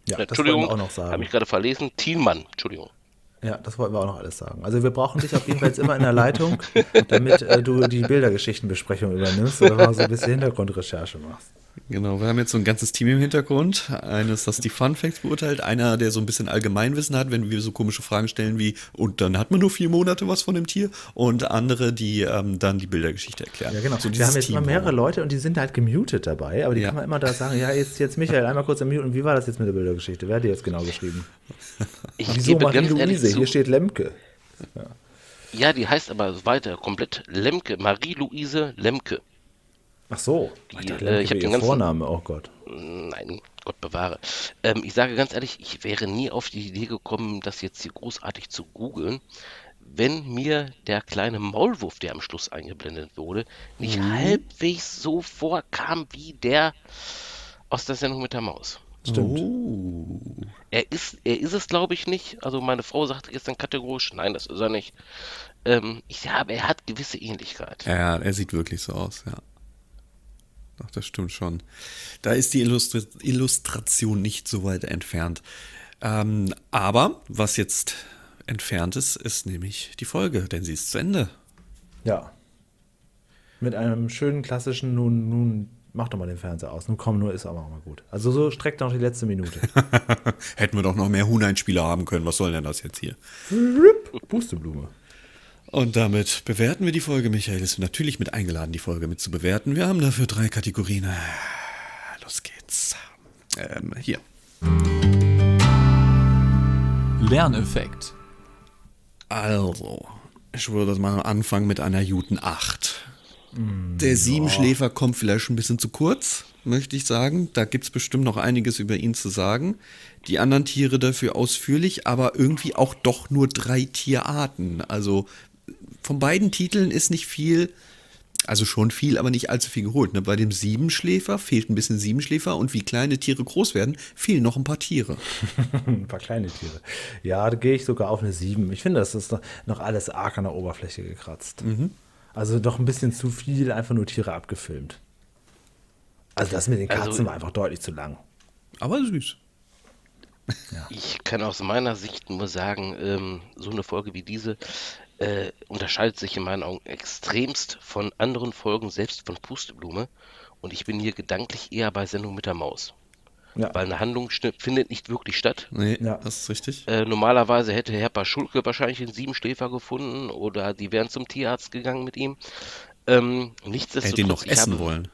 Ja, Entschuldigung, habe ich gerade verlesen. Thielmann, Entschuldigung. Ja, das wollten wir auch noch alles sagen. Also wir brauchen dich auf jeden Fall jetzt immer in der Leitung, damit äh, du die Bildergeschichtenbesprechung übernimmst oder so ein bisschen Hintergrundrecherche machst. Genau, wir haben jetzt so ein ganzes Team im Hintergrund. Eines, das die Fun Facts beurteilt, einer, der so ein bisschen Allgemeinwissen hat, wenn wir so komische Fragen stellen wie, und dann hat man nur vier Monate was von dem Tier, und andere, die ähm, dann die Bildergeschichte erklären. Ja, genau. So wir haben jetzt Team immer mehrere Leute und die sind halt gemutet dabei, aber die ja. kann man immer da sagen, ja, jetzt, jetzt Michael, einmal kurz im Mute, und wie war das jetzt mit der Bildergeschichte? Wer hat die jetzt genau geschrieben? Ich Wieso Marie-Louise? Hier steht Lemke. Ja. ja, die heißt aber weiter komplett Lemke, Marie-Louise Lemke. Ach so, die, ich, äh, ich habe den ganzen Vorname, oh Gott. Nein, Gott bewahre. Ähm, ich sage ganz ehrlich, ich wäre nie auf die Idee gekommen, das jetzt hier großartig zu googeln, wenn mir der kleine Maulwurf, der am Schluss eingeblendet wurde, nicht mhm. halbwegs so vorkam wie der aus der Sendung mit der Maus. Stimmt. Oh. Er ist, er ist es, glaube ich, nicht. Also meine Frau sagte gestern kategorisch, nein, das ist er nicht. Ähm, ich habe, er hat gewisse Ähnlichkeit. Ja, er sieht wirklich so aus, ja. Ach, das stimmt schon. Da ist die Illustri Illustration nicht so weit entfernt. Ähm, aber was jetzt entfernt ist, ist nämlich die Folge, denn sie ist zu Ende. Ja. Mit einem schönen klassischen Nun, nun, mach doch mal den Fernseher aus. Nun komm, nur ist aber auch mal gut. Also so streckt noch die letzte Minute. Hätten wir doch noch mehr Huhneinspieler haben können. Was soll denn das jetzt hier? Pusteblume. Und damit bewerten wir die Folge. Michael ist natürlich mit eingeladen, die Folge mit zu bewerten. Wir haben dafür drei Kategorien. Los geht's. Ähm, hier. Lerneffekt. Also, ich würde mal anfangen mit einer guten 8. Der Siebenschläfer kommt vielleicht ein bisschen zu kurz, möchte ich sagen. Da gibt es bestimmt noch einiges über ihn zu sagen. Die anderen Tiere dafür ausführlich, aber irgendwie auch doch nur drei Tierarten. Also von beiden Titeln ist nicht viel, also schon viel, aber nicht allzu viel geholt. Ne? Bei dem Siebenschläfer fehlt ein bisschen Siebenschläfer und wie kleine Tiere groß werden, fehlen noch ein paar Tiere. ein paar kleine Tiere. Ja, da gehe ich sogar auf eine Sieben. Ich finde, das ist noch alles arg an der Oberfläche gekratzt. Mhm. Also doch ein bisschen zu viel, einfach nur Tiere abgefilmt. Also das mit den Katzen also, war einfach deutlich zu lang. Aber süß. Ja. Ich kann aus meiner Sicht nur sagen, ähm, so eine Folge wie diese äh, unterscheidet sich in meinen Augen extremst von anderen Folgen, selbst von Pusteblume. Und ich bin hier gedanklich eher bei Sendung mit der Maus. Ja. Weil eine Handlung findet nicht wirklich statt. Nee, ja. das ist richtig. Äh, normalerweise hätte Herr Paschulke wahrscheinlich einen Siebenschläfer gefunden oder die wären zum Tierarzt gegangen mit ihm. Ähm, nichtsdestotrotz. Hätte ihn noch essen habe, wollen.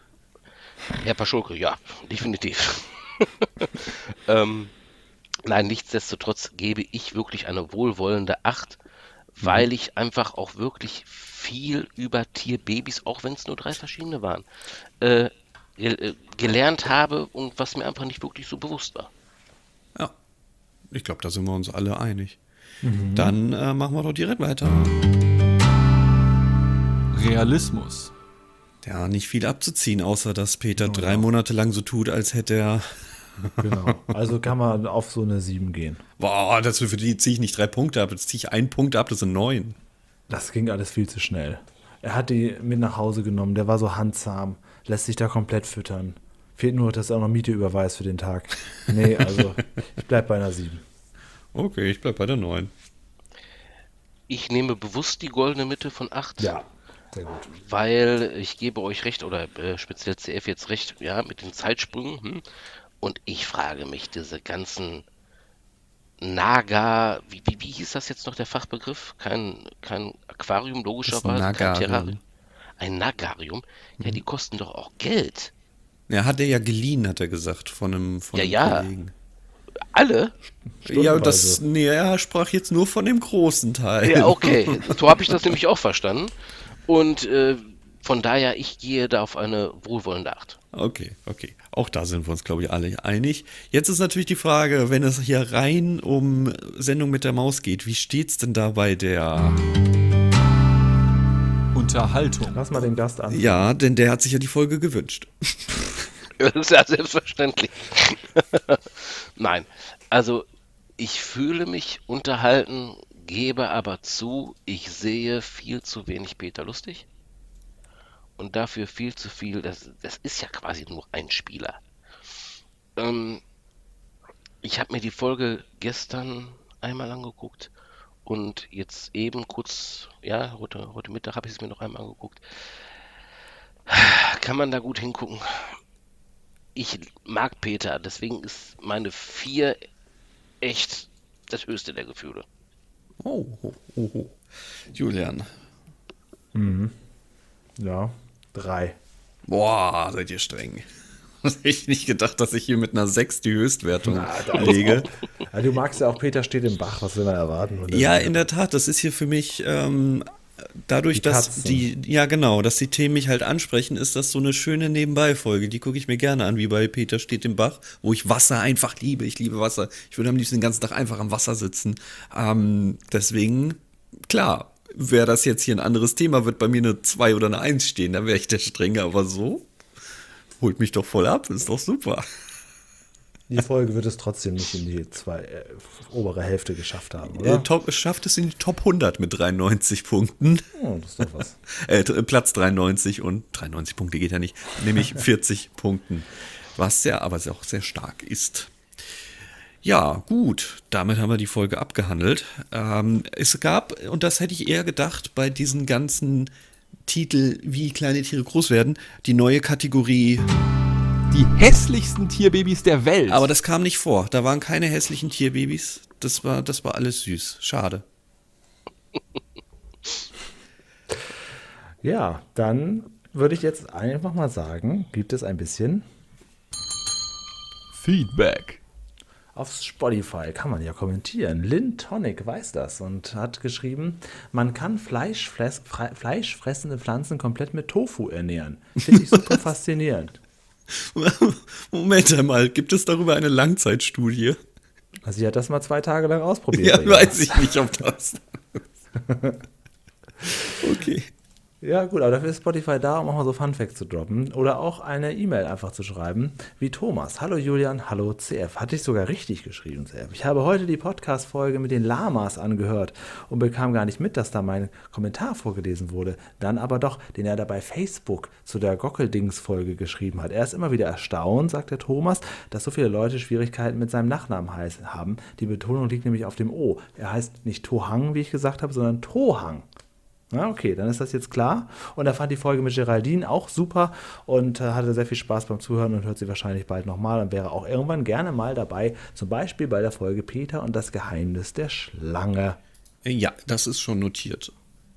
Herr Paschulke, ja, definitiv. ähm, nein, nichtsdestotrotz gebe ich wirklich eine wohlwollende Acht weil mhm. ich einfach auch wirklich viel über Tierbabys, auch wenn es nur drei verschiedene waren, äh, äh, gelernt habe und was mir einfach nicht wirklich so bewusst war. Ja, ich glaube, da sind wir uns alle einig. Mhm. Dann äh, machen wir doch direkt weiter. Realismus. Ja, nicht viel abzuziehen, außer dass Peter genau. drei Monate lang so tut, als hätte er Genau. Also kann man auf so eine 7 gehen. Boah, das, für die ziehe ich nicht drei Punkte ab, jetzt ziehe ich einen Punkt ab, das sind neun. Das ging alles viel zu schnell. Er hat die mit nach Hause genommen, der war so handzahm, lässt sich da komplett füttern. Fehlt nur, dass er auch noch Miete überweist für den Tag. Nee, also ich bleib bei einer 7. Okay, ich bleib bei der 9. Ich nehme bewusst die goldene Mitte von 8. Ja, sehr gut. Weil ich gebe euch recht, oder äh, speziell CF jetzt recht, ja, mit den Zeitsprüngen. Hm, und ich frage mich, diese ganzen Naga, wie, wie, wie hieß das jetzt noch der Fachbegriff? Kein, kein Aquarium, logischerweise, kein Terrarium. Ein Nagarium, ja, die kosten doch auch Geld. Ja, hat er ja geliehen, hat er gesagt, von einem, von ja, einem ja. Kollegen. Alle? Ja, das, nee, er sprach jetzt nur von dem großen Teil. Ja, okay. So habe ich das nämlich auch verstanden. Und äh, von daher, ich gehe da auf eine wohlwollende Acht. Okay, okay. Auch da sind wir uns, glaube ich, alle einig. Jetzt ist natürlich die Frage, wenn es hier rein um Sendung mit der Maus geht, wie steht es denn da bei der Unterhaltung? Lass mal den Gast an. Ja, denn der hat sich ja die Folge gewünscht. Das ist ja selbstverständlich. Nein, also ich fühle mich unterhalten, gebe aber zu, ich sehe viel zu wenig Peter Lustig und dafür viel zu viel. Das, das ist ja quasi nur ein Spieler. Ähm, ich habe mir die Folge gestern einmal angeguckt Und jetzt eben kurz, ja, heute, heute Mittag habe ich es mir noch einmal angeguckt. Kann man da gut hingucken. Ich mag Peter, deswegen ist meine 4 echt das höchste der Gefühle. Oh, oh, oh, oh. Julian. Mhm. Ja, drei. Boah, seid ihr streng. Hätte ich nicht gedacht, dass ich hier mit einer 6 die Höchstwertung Na, lege. Ja, du magst ja auch Peter steht im Bach, was will man erwarten? Ja, in der Tat, das ist hier für mich ähm, dadurch, die dass die, ja genau, dass die Themen mich halt ansprechen, ist das so eine schöne Nebenbei-Folge. Die gucke ich mir gerne an, wie bei Peter steht im Bach, wo ich Wasser einfach liebe. Ich liebe Wasser. Ich würde am liebsten den ganzen Tag einfach am Wasser sitzen. Ähm, deswegen, klar, wäre das jetzt hier ein anderes Thema, wird bei mir eine 2 oder eine 1 stehen, dann wäre ich der Strenge, aber so holt mich doch voll ab, ist doch super. Die Folge wird es trotzdem nicht in die zwei, äh, obere Hälfte geschafft haben, oder? Äh, top, es schafft es in die Top 100 mit 93 Punkten. Oh, das ist doch was. äh, Platz 93 und 93 Punkte geht ja nicht, nämlich 40 Punkten. Was ja aber auch sehr stark ist. Ja, gut, damit haben wir die Folge abgehandelt. Ähm, es gab, und das hätte ich eher gedacht, bei diesen ganzen Titel, wie kleine Tiere groß werden, die neue Kategorie. Die hässlichsten Tierbabys der Welt. Aber das kam nicht vor. Da waren keine hässlichen Tierbabys. Das war, das war alles süß. Schade. Ja, dann würde ich jetzt einfach mal sagen, gibt es ein bisschen Feedback. Auf Spotify kann man ja kommentieren. Lynn Tonic weiß das und hat geschrieben, man kann Fleischfress, fleischfressende Pflanzen komplett mit Tofu ernähren. Finde ich super faszinierend. Moment einmal, gibt es darüber eine Langzeitstudie? Also sie hat das mal zwei Tage lang ausprobiert. Ja, weiß ich nicht, ob das. okay. Ja, gut, aber dafür ist Spotify da, um auch mal so Funfacts zu droppen. Oder auch eine E-Mail einfach zu schreiben, wie Thomas. Hallo Julian, hallo CF. Hatte ich sogar richtig geschrieben, CF. Ich habe heute die Podcast-Folge mit den Lamas angehört und bekam gar nicht mit, dass da mein Kommentar vorgelesen wurde. Dann aber doch, den er da bei Facebook zu der Gockeldings-Folge geschrieben hat. Er ist immer wieder erstaunt, sagt der Thomas, dass so viele Leute Schwierigkeiten mit seinem Nachnamen haben. Die Betonung liegt nämlich auf dem O. Er heißt nicht Tohang, wie ich gesagt habe, sondern Tohang. Ja, okay, dann ist das jetzt klar. Und er fand die Folge mit Geraldine auch super und äh, hatte sehr viel Spaß beim Zuhören und hört sie wahrscheinlich bald nochmal und wäre auch irgendwann gerne mal dabei, zum Beispiel bei der Folge Peter und das Geheimnis der Schlange. Ja, das ist schon notiert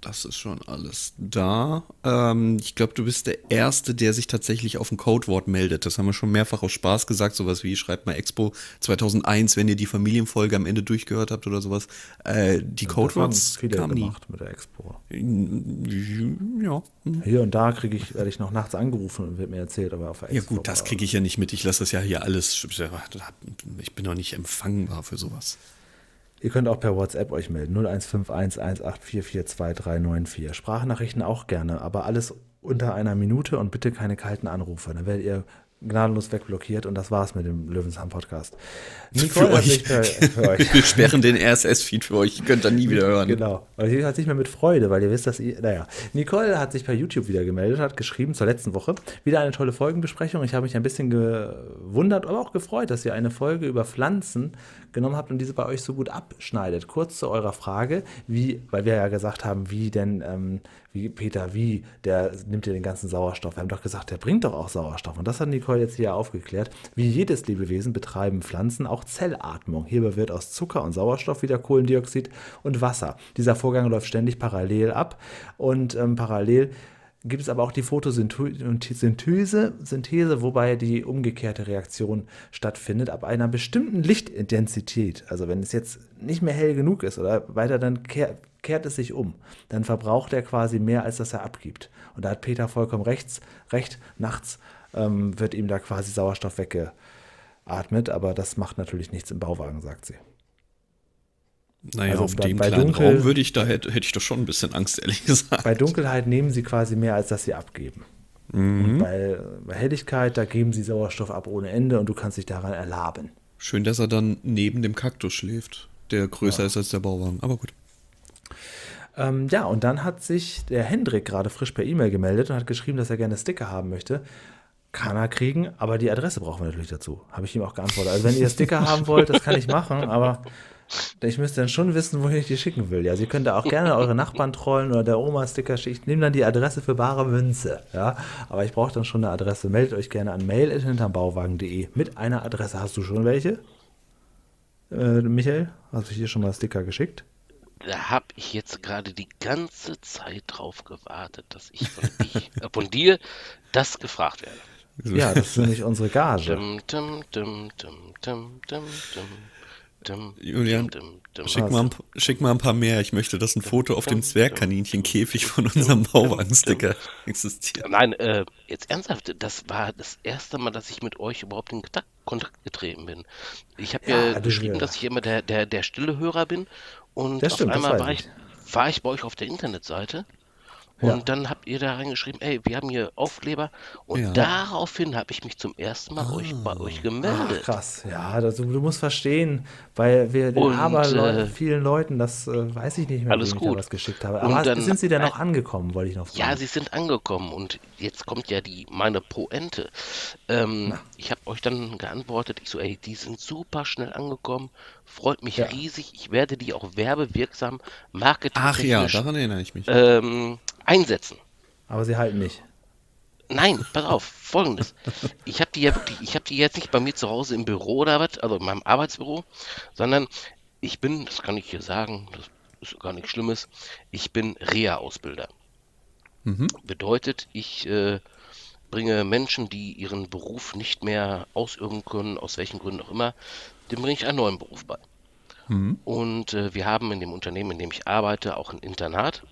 das ist schon alles da. Ähm, ich glaube, du bist der Erste, der sich tatsächlich auf ein Codewort meldet. Das haben wir schon mehrfach aus Spaß gesagt. Sowas wie, schreibt mal Expo 2001, wenn ihr die Familienfolge am Ende durchgehört habt oder sowas. Äh, die ja, Codewords viele kamen gemacht nie. mit der Expo. Ja. Hier und da kriege ich, werde ich noch nachts angerufen und wird mir erzählt, aber auf der Expo. Ja gut, das kriege ich ja nicht mit. Ich lasse das ja hier alles. Ich bin noch nicht empfangbar für sowas. Ihr könnt auch per WhatsApp euch melden. 0151 184429394. Sprachnachrichten auch gerne, aber alles unter einer Minute und bitte keine kalten Anrufe. Dann werdet ihr gnadenlos wegblockiert und das war's mit dem Löwenzahn-Podcast. Für euch. Per, für euch. Wir sperren den RSS-Feed für euch, ihr könnt dann nie wieder hören. Genau. Aber sie hat sich mehr mit Freude, weil ihr wisst, dass ihr, naja. Nicole hat sich per YouTube wieder gemeldet, hat geschrieben zur letzten Woche, wieder eine tolle Folgenbesprechung. Ich habe mich ein bisschen gewundert, aber auch gefreut, dass ihr eine Folge über Pflanzen genommen habt und diese bei euch so gut abschneidet. Kurz zu eurer Frage, wie, weil wir ja gesagt haben, wie denn, ähm, wie Peter, wie, der nimmt ja den ganzen Sauerstoff. Wir haben doch gesagt, der bringt doch auch Sauerstoff. Und das hat Nicole jetzt hier aufgeklärt. Wie jedes Lebewesen betreiben Pflanzen auch Zellatmung. Hierbei wird aus Zucker und Sauerstoff wieder Kohlendioxid und Wasser. Dieser Vorgang läuft ständig parallel ab und ähm, parallel gibt es aber auch die Photosynthese, Synthese, wobei die umgekehrte Reaktion stattfindet, ab einer bestimmten Lichtintensität. Also wenn es jetzt nicht mehr hell genug ist oder weiter, dann kehrt, kehrt es sich um. Dann verbraucht er quasi mehr, als das er abgibt. Und da hat Peter vollkommen rechts, recht. Nachts ähm, wird ihm da quasi Sauerstoff weggeatmet, aber das macht natürlich nichts im Bauwagen, sagt sie. Naja, also auf dem kleinen Dunkel, Raum würde ich, da hätte, hätte ich doch schon ein bisschen Angst, ehrlich gesagt. Bei Dunkelheit nehmen sie quasi mehr, als dass sie abgeben. Mhm. Bei, bei, Helligkeit, da geben sie Sauerstoff ab ohne Ende und du kannst dich daran erlaben. Schön, dass er dann neben dem Kaktus schläft, der größer ja. ist als der Bauwagen, aber gut. Ähm, ja, und dann hat sich der Hendrik gerade frisch per E-Mail gemeldet und hat geschrieben, dass er gerne Sticker haben möchte. Kann er kriegen, aber die Adresse brauchen wir natürlich dazu. Habe ich ihm auch geantwortet. Also wenn ihr Sticker haben wollt, das kann ich machen, aber Ich müsste dann schon wissen, wohin ich die schicken will. Ja, Sie können da auch gerne eure Nachbarn trollen oder der Oma-Sticker schicken. Ich nehme dann die Adresse für bare Münze. Ja, aber ich brauche dann schon eine Adresse. Meldet euch gerne an mail.hintermbauwagen.de mit einer Adresse. Hast du schon welche? Äh, Michael, hast du hier schon mal Sticker geschickt? Da habe ich jetzt gerade die ganze Zeit drauf gewartet, dass ich von, ich, äh, von dir das gefragt werde. Ja, das ist nämlich unsere Gage. Dum, dum, dum, Julian, schick mal, ein, schick mal ein paar mehr. Ich möchte, dass ein Foto auf dem Zwergkaninchenkäfig von unserem Bauwagensticker existiert. Nein, äh, jetzt ernsthaft, das war das erste Mal, dass ich mit euch überhaupt in Kontakt getreten bin. Ich habe ja, ja geschrieben, dass ich immer der, der, der stille Hörer bin und das stimmt, auf einmal war ich, war ich bei euch auf der Internetseite und ja. dann habt ihr da reingeschrieben, ey, wir haben hier Aufkleber. Und ja. daraufhin habe ich mich zum ersten Mal ah. euch, bei euch gemeldet. Ach, krass, ja, das, du musst verstehen, weil wir und, aber äh, vielen Leuten, das äh, weiß ich nicht mehr, alles ich gut. was geschickt habe. Aber dann, sind sie denn noch angekommen, wollte ich noch fragen. Ja, sie sind angekommen und jetzt kommt ja die meine Poente. Ähm, ich habe euch dann geantwortet, ich so, ey, die sind super schnell angekommen, freut mich ja. riesig. Ich werde die auch werbewirksam, marketing Ach ja, daran erinnere ich mich. Ähm, einsetzen. Aber sie halten nicht. Nein, pass auf, folgendes. Ich habe die ja wirklich, ich habe die jetzt nicht bei mir zu Hause im Büro oder was, also in meinem Arbeitsbüro, sondern ich bin, das kann ich hier sagen, das ist gar nichts Schlimmes, ich bin Reha-Ausbilder. Mhm. Bedeutet, ich äh, bringe Menschen, die ihren Beruf nicht mehr ausüben können, aus welchen Gründen auch immer, dem bringe ich einen neuen Beruf bei. Mhm. Und äh, wir haben in dem Unternehmen, in dem ich arbeite, auch ein Internat.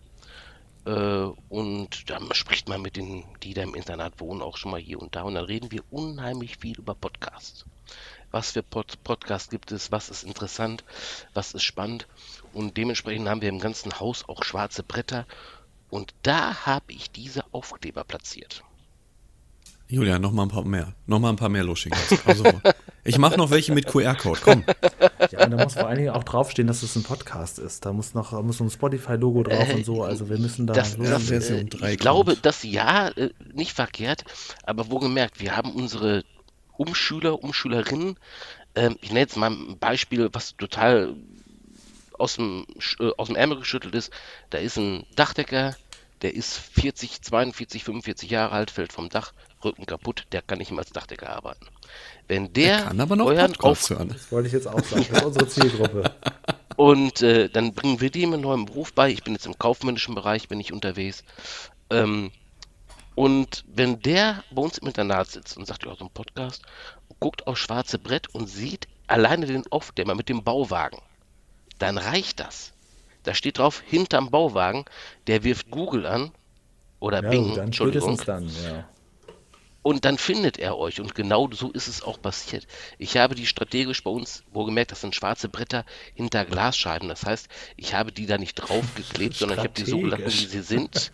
Äh, und da spricht man mit den, die da im Internat wohnen, auch schon mal hier und da. Und dann reden wir unheimlich viel über Podcasts. Was für Pod Podcasts gibt es? Was ist interessant? Was ist spannend? Und dementsprechend haben wir im ganzen Haus auch schwarze Bretter. Und da habe ich diese Aufkleber platziert. Julia, noch mal ein paar mehr. Noch mal ein paar mehr losschicken. Also, ich mache noch welche mit QR-Code. Komm. Ja, und da muss vor allen Dingen auch draufstehen, dass es ein Podcast ist. Da muss noch muss ein Spotify-Logo drauf äh, und so. Also wir müssen da. Das, das, Version 3 ich glaube, das ja äh, nicht verkehrt, aber wo gemerkt, wir haben unsere Umschüler, Umschülerinnen. Ähm, ich nenne jetzt mal ein Beispiel, was total aus dem, äh, aus dem Ärmel geschüttelt ist. Da ist ein Dachdecker, der ist 40, 42, 45 Jahre alt, fällt vom Dach, Rücken kaputt, der kann nicht mehr als Dachdecker arbeiten. Wenn der, der kann aber noch euren Auf hören. Das wollte ich jetzt auch sagen, das ist unsere Zielgruppe. Und äh, dann bringen wir dem einen neuen Beruf bei. Ich bin jetzt im kaufmännischen Bereich, bin ich unterwegs. Ähm, und wenn der bei uns im Internat sitzt und sagt, ja, so ein Podcast, guckt aufs schwarze Brett und sieht alleine den Aufdämmer mit dem Bauwagen, dann reicht das. Da steht drauf, hinterm Bauwagen, der wirft Google an oder ja, Bing, dann Entschuldigung. Dann, ja. Und dann findet er euch. Und genau so ist es auch passiert. Ich habe die strategisch bei uns, wo gemerkt, das sind schwarze Bretter hinter Glasscheiben. Das heißt, ich habe die da nicht draufgeklebt, sondern ich habe die so gelassen, wie sie sind.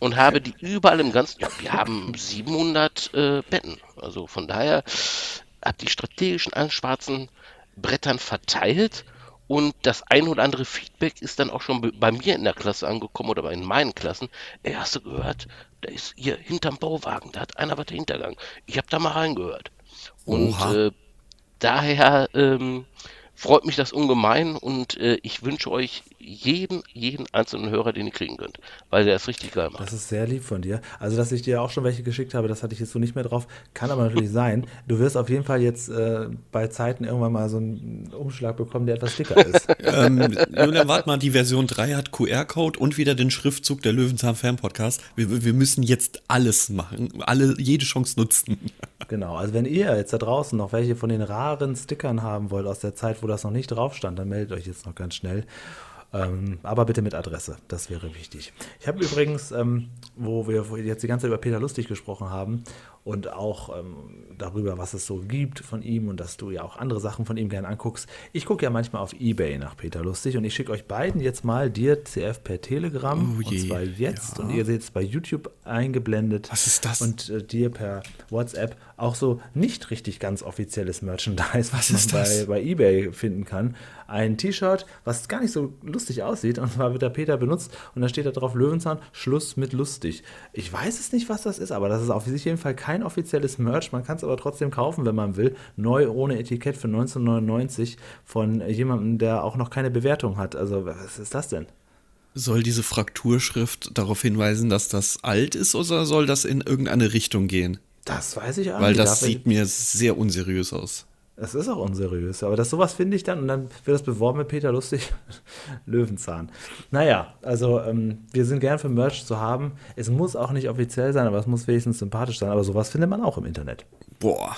Und habe die überall im ganzen, ja, wir haben 700 äh, Betten. Also von daher habe die strategischen an schwarzen Brettern verteilt und das ein oder andere Feedback ist dann auch schon bei mir in der Klasse angekommen oder in meinen Klassen. Ey, hast du gehört? Da ist hier hinterm Bauwagen, da hat einer was hintergangen. Ich habe da mal reingehört. Und äh, daher ähm, freut mich das ungemein und äh, ich wünsche euch jeden, jeden einzelnen Hörer, den ihr kriegen könnt, weil der ist richtig geil macht. Das ist sehr lieb von dir. Also, dass ich dir auch schon welche geschickt habe, das hatte ich jetzt so nicht mehr drauf. Kann aber natürlich sein. Du wirst auf jeden Fall jetzt äh, bei Zeiten irgendwann mal so einen Umschlag bekommen, der etwas dicker ist. ähm, Julian, warte mal, die Version 3 hat QR-Code und wieder den Schriftzug der Löwenzahn Fan Podcast. Wir, wir müssen jetzt alles machen, alle, jede Chance nutzen. Genau, also wenn ihr jetzt da draußen noch welche von den raren Stickern haben wollt aus der Zeit, wo das noch nicht drauf stand, dann meldet euch jetzt noch ganz schnell. Ähm, aber bitte mit Adresse, das wäre wichtig. Ich habe übrigens, ähm, wo wir jetzt die ganze Zeit über Peter Lustig gesprochen haben und auch ähm, darüber, was es so gibt von ihm und dass du ja auch andere Sachen von ihm gerne anguckst. Ich gucke ja manchmal auf Ebay nach Peter Lustig und ich schicke euch beiden jetzt mal dir CF per Telegram oh und zwar jetzt ja. und ihr seht es bei YouTube eingeblendet. Was ist das? Und äh, dir per WhatsApp auch so nicht richtig ganz offizielles Merchandise, was, was man bei, bei Ebay finden kann ein T-Shirt, was gar nicht so lustig aussieht. Und zwar wird der Peter benutzt und da steht da drauf Löwenzahn, Schluss mit lustig. Ich weiß es nicht, was das ist, aber das ist auf jeden Fall kein offizielles Merch, man kann es aber trotzdem kaufen, wenn man will. Neu ohne Etikett für 1999 von jemandem, der auch noch keine Bewertung hat. Also, was ist das denn? Soll diese Frakturschrift darauf hinweisen, dass das alt ist oder soll das in irgendeine Richtung gehen? Das weiß ich auch Weil das sieht mir sehr unseriös aus. Das ist auch unseriös, aber das sowas finde ich dann und dann wird das beworben mit Peter Lustig, Löwenzahn. Naja, also ähm, wir sind gern für Merch zu haben. Es muss auch nicht offiziell sein, aber es muss wenigstens sympathisch sein. Aber sowas findet man auch im Internet. Boah.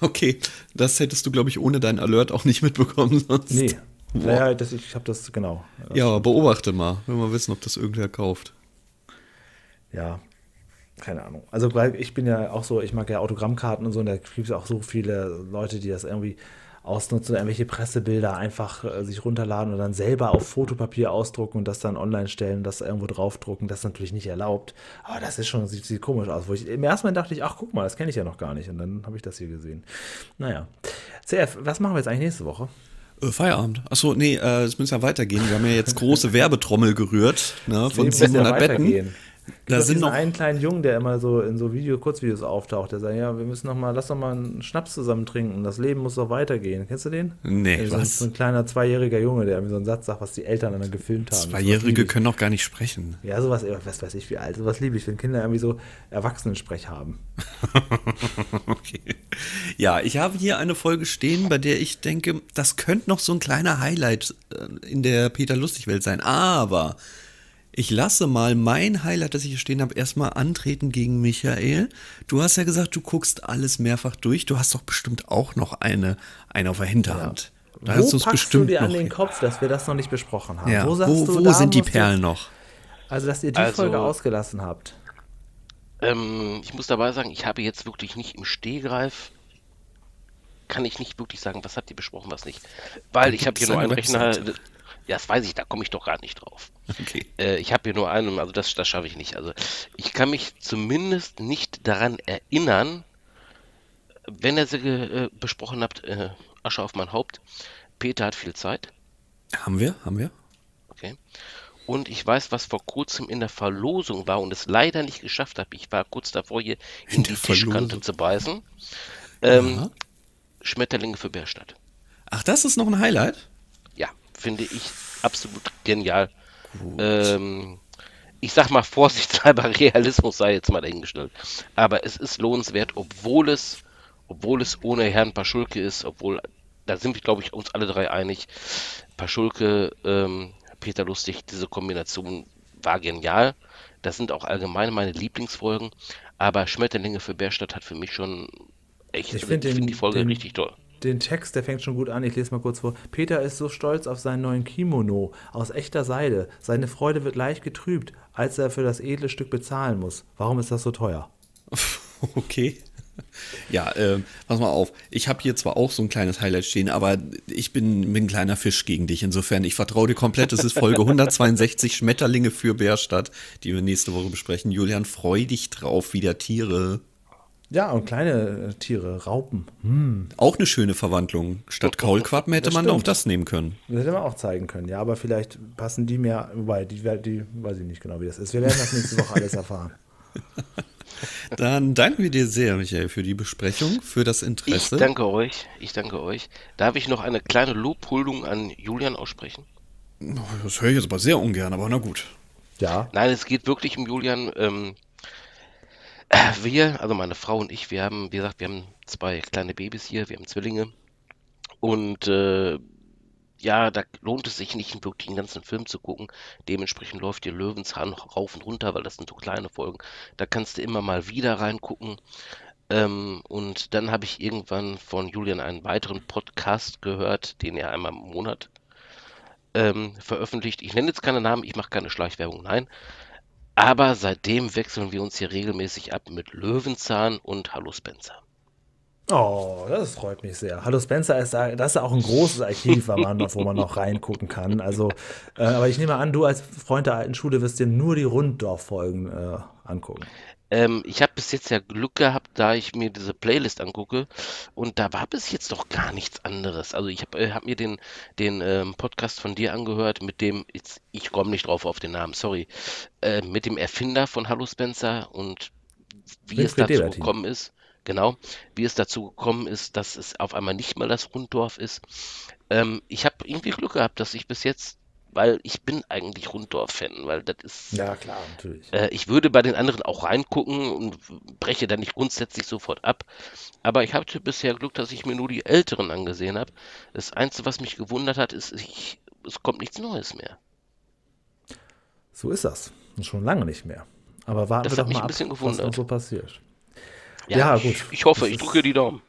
Okay, das hättest du, glaube ich, ohne deinen Alert auch nicht mitbekommen sonst. Nee. Boah. Naja, das, ich habe das, genau. Ja, beobachte mal. Will mal wissen, ob das irgendwer kauft. Ja, keine Ahnung. Also, weil ich bin ja auch so, ich mag ja Autogrammkarten und so, und da gibt es auch so viele Leute, die das irgendwie ausnutzen, irgendwelche Pressebilder einfach äh, sich runterladen und dann selber auf Fotopapier ausdrucken und das dann online stellen, das irgendwo draufdrucken. Das ist natürlich nicht erlaubt. Aber das ist schon, sieht, sieht komisch aus. Wo ich, Im ersten Mal dachte ich, ach guck mal, das kenne ich ja noch gar nicht. Und dann habe ich das hier gesehen. Naja. CF, was machen wir jetzt eigentlich nächste Woche? Äh, Feierabend. Achso, nee, äh, es muss ja weitergehen. Wir haben ja jetzt große Werbetrommel gerührt, ne, von 700 Betten. Da sind noch einen kleinen Jungen, der immer so in so Video, Kurzvideos auftaucht, der sagt, ja, wir müssen noch mal, lass doch mal einen Schnaps zusammen trinken, das Leben muss doch weitergehen. Kennst du den? Nee, so was? So ein kleiner zweijähriger Junge, der mir so einen Satz sagt, was die Eltern dann gefilmt haben. Zweijährige können doch gar nicht sprechen. Ja, sowas, was weiß ich wie alt, sowas liebe ich, wenn Kinder irgendwie so Erwachsenensprech haben. okay. Ja, ich habe hier eine Folge stehen, bei der ich denke, das könnte noch so ein kleiner Highlight äh, in der Peter Lustig Welt sein, aber ich lasse mal mein Highlight, das ich hier stehen habe, erstmal antreten gegen Michael. Du hast ja gesagt, du guckst alles mehrfach durch. Du hast doch bestimmt auch noch eine, eine auf der Hinterhand. Ja. Da wo hast packst bestimmt du dir an den Kopf, dass wir das noch nicht besprochen haben? Ja. Wo, wo, du, wo sind die Perlen noch? Also, dass ihr die also, Folge ausgelassen habt. Ähm, ich muss dabei sagen, ich habe jetzt wirklich nicht im Stehgreif kann ich nicht wirklich sagen, was habt ihr besprochen, was nicht. Weil ich habe hier nur einen Rechner, ja, das weiß ich, da komme ich doch gar nicht drauf. Okay. Äh, ich habe hier nur einen, also das, das schaffe ich nicht. Also ich kann mich zumindest nicht daran erinnern, wenn ihr sie äh, besprochen habt, äh, Asche auf mein Haupt. Peter hat viel Zeit. Haben wir, haben wir. Okay. Und ich weiß, was vor kurzem in der Verlosung war und es leider nicht geschafft habe. Ich war kurz davor, hier in, in die Tischkante zu beißen. Ähm, Schmetterlinge für Bärstadt. Ach, das ist noch ein Highlight? Finde ich absolut genial. Ähm, ich sag mal vorsichtshalber, Realismus sei jetzt mal dahingestellt. Aber es ist lohnenswert, obwohl es, obwohl es ohne Herrn Paschulke ist, obwohl, da sind wir, glaube ich, uns alle drei einig, Paschulke, ähm, Peter Lustig, diese Kombination war genial. Das sind auch allgemein meine Lieblingsfolgen. Aber Schmetterlinge für Bärstadt hat für mich schon echt, ich finde find die Folge den, richtig toll den Text, der fängt schon gut an. Ich lese mal kurz vor. Peter ist so stolz auf seinen neuen Kimono aus echter Seide. Seine Freude wird leicht getrübt, als er für das edle Stück bezahlen muss. Warum ist das so teuer? Okay. Ja, äh, pass mal auf. Ich habe hier zwar auch so ein kleines Highlight stehen, aber ich bin, bin ein kleiner Fisch gegen dich. Insofern, ich vertraue dir komplett. Es ist Folge 162 Schmetterlinge für Bärstadt, die wir nächste Woche besprechen. Julian, freu dich drauf, wieder Tiere. Ja, und kleine äh, Tiere, Raupen. Hm. Auch eine schöne Verwandlung. Statt Kaulquappen hätte das man stimmt. auch das nehmen können. Das hätte man auch zeigen können, ja, aber vielleicht passen die mehr, wobei, die, die weiß ich nicht genau, wie das ist. Wir werden das nächste Woche alles erfahren. Dann danken wir dir sehr, Michael, für die Besprechung, für das Interesse. Ich danke euch, ich danke euch. Darf ich noch eine kleine Lobhuldung an Julian aussprechen? Das höre ich jetzt aber sehr ungern, aber na gut. Ja. Nein, es geht wirklich um Julian. Ähm, äh, wir, also meine Frau und ich, wir haben, wie gesagt, wir haben zwei kleine Babys hier, wir haben Zwillinge. Und äh, ja, da lohnt es sich nicht, wirklich einen ganzen Film zu gucken. Dementsprechend läuft dir Löwenzahn rauf und runter, weil das sind so kleine Folgen. Da kannst du immer mal wieder reingucken. Ähm, und dann habe ich irgendwann von Julian einen weiteren Podcast gehört, den er einmal im Monat ähm, veröffentlicht. Ich nenne jetzt keine Namen, ich mache keine Schleichwerbung, nein. Aber seitdem wechseln wir uns hier regelmäßig ab mit Löwenzahn und Hallo Spencer. Oh, das freut mich sehr. Hallo Spencer ist das ist auch ein großes Archiv, man noch, wo man noch reingucken kann. Also, äh, aber ich nehme an, du als Freund der alten Schule wirst dir nur die Runddorf-Folgen äh, angucken. Ähm, ich habe bis jetzt ja Glück gehabt, da ich mir diese Playlist angucke und da war bis jetzt doch gar nichts anderes. Also ich habe äh, hab mir den, den ähm, Podcast von dir angehört mit dem, jetzt, ich komme nicht drauf auf den Namen, sorry, äh, mit dem Erfinder von Hallo Spencer und wie Winfried es dazu gekommen ist, genau, wie es dazu gekommen ist, dass es auf einmal nicht mal das Runddorf ist. Ähm, ich habe irgendwie Glück gehabt, dass ich bis jetzt weil ich bin eigentlich Runddorf-Fan, weil das ist. Ja, klar, natürlich. Äh, ich würde bei den anderen auch reingucken und breche da nicht grundsätzlich sofort ab. Aber ich hatte bisher Glück, dass ich mir nur die Älteren angesehen habe. Das Einzige, was mich gewundert hat, ist, ich, es kommt nichts Neues mehr. So ist das. Und schon lange nicht mehr. Aber warten das wir doch mal ab, was so passiert. Ja, ja gut. Ich, ich hoffe, das ich drücke die Daumen.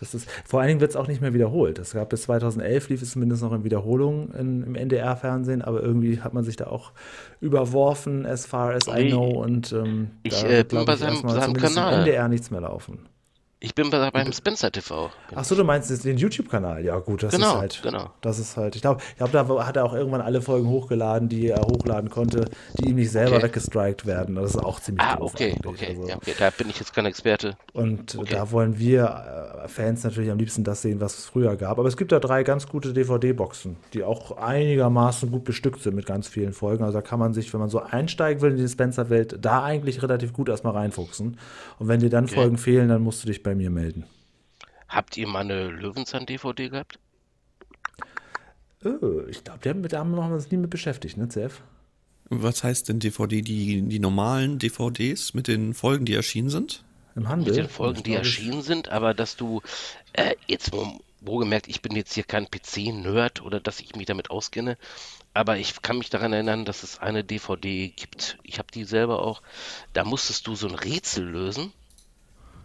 Das ist, vor allen Dingen wird es auch nicht mehr wiederholt. Es gab bis 2011 lief es zumindest noch in Wiederholung in, im NDR-Fernsehen, aber irgendwie hat man sich da auch überworfen, as far as I know. Und ähm, ich da äh, bin bei seinem, seinem Kanal. Im NDR nichts mehr laufen. Ich bin bei, beim Spencer TV. Achso, du meinst den YouTube-Kanal? Ja, gut, das genau, ist halt. Genau. Das ist halt. Ich glaube, ich glaub, da hat er auch irgendwann alle Folgen hochgeladen, die er hochladen konnte, die ihm nicht selber okay. weggestrikt werden. Das ist auch ziemlich Ah, okay, okay. Also, ja, okay. Da bin ich jetzt kein Experte. Und okay. da wollen wir äh, Fans natürlich am liebsten das sehen, was es früher gab. Aber es gibt da drei ganz gute DVD-Boxen, die auch einigermaßen gut bestückt sind mit ganz vielen Folgen. Also da kann man sich, wenn man so einsteigen will in die Spencer-Welt, da eigentlich relativ gut erstmal reinfuchsen. Und wenn dir dann okay. Folgen fehlen, dann musst du dich bei mir melden. Habt ihr mal eine Löwenzahn-DVD gehabt? Oh, ich glaube, da haben wir uns nie mit beschäftigt, ne, CF? Was heißt denn DVD? Die, die normalen DVDs mit den Folgen, die erschienen sind? Im Handel? Mit den Folgen, die erschienen sind, aber dass du äh, jetzt, gemerkt, ich bin jetzt hier kein PC-Nerd oder dass ich mich damit auskenne, aber ich kann mich daran erinnern, dass es eine DVD gibt. Ich habe die selber auch. Da musstest du so ein Rätsel lösen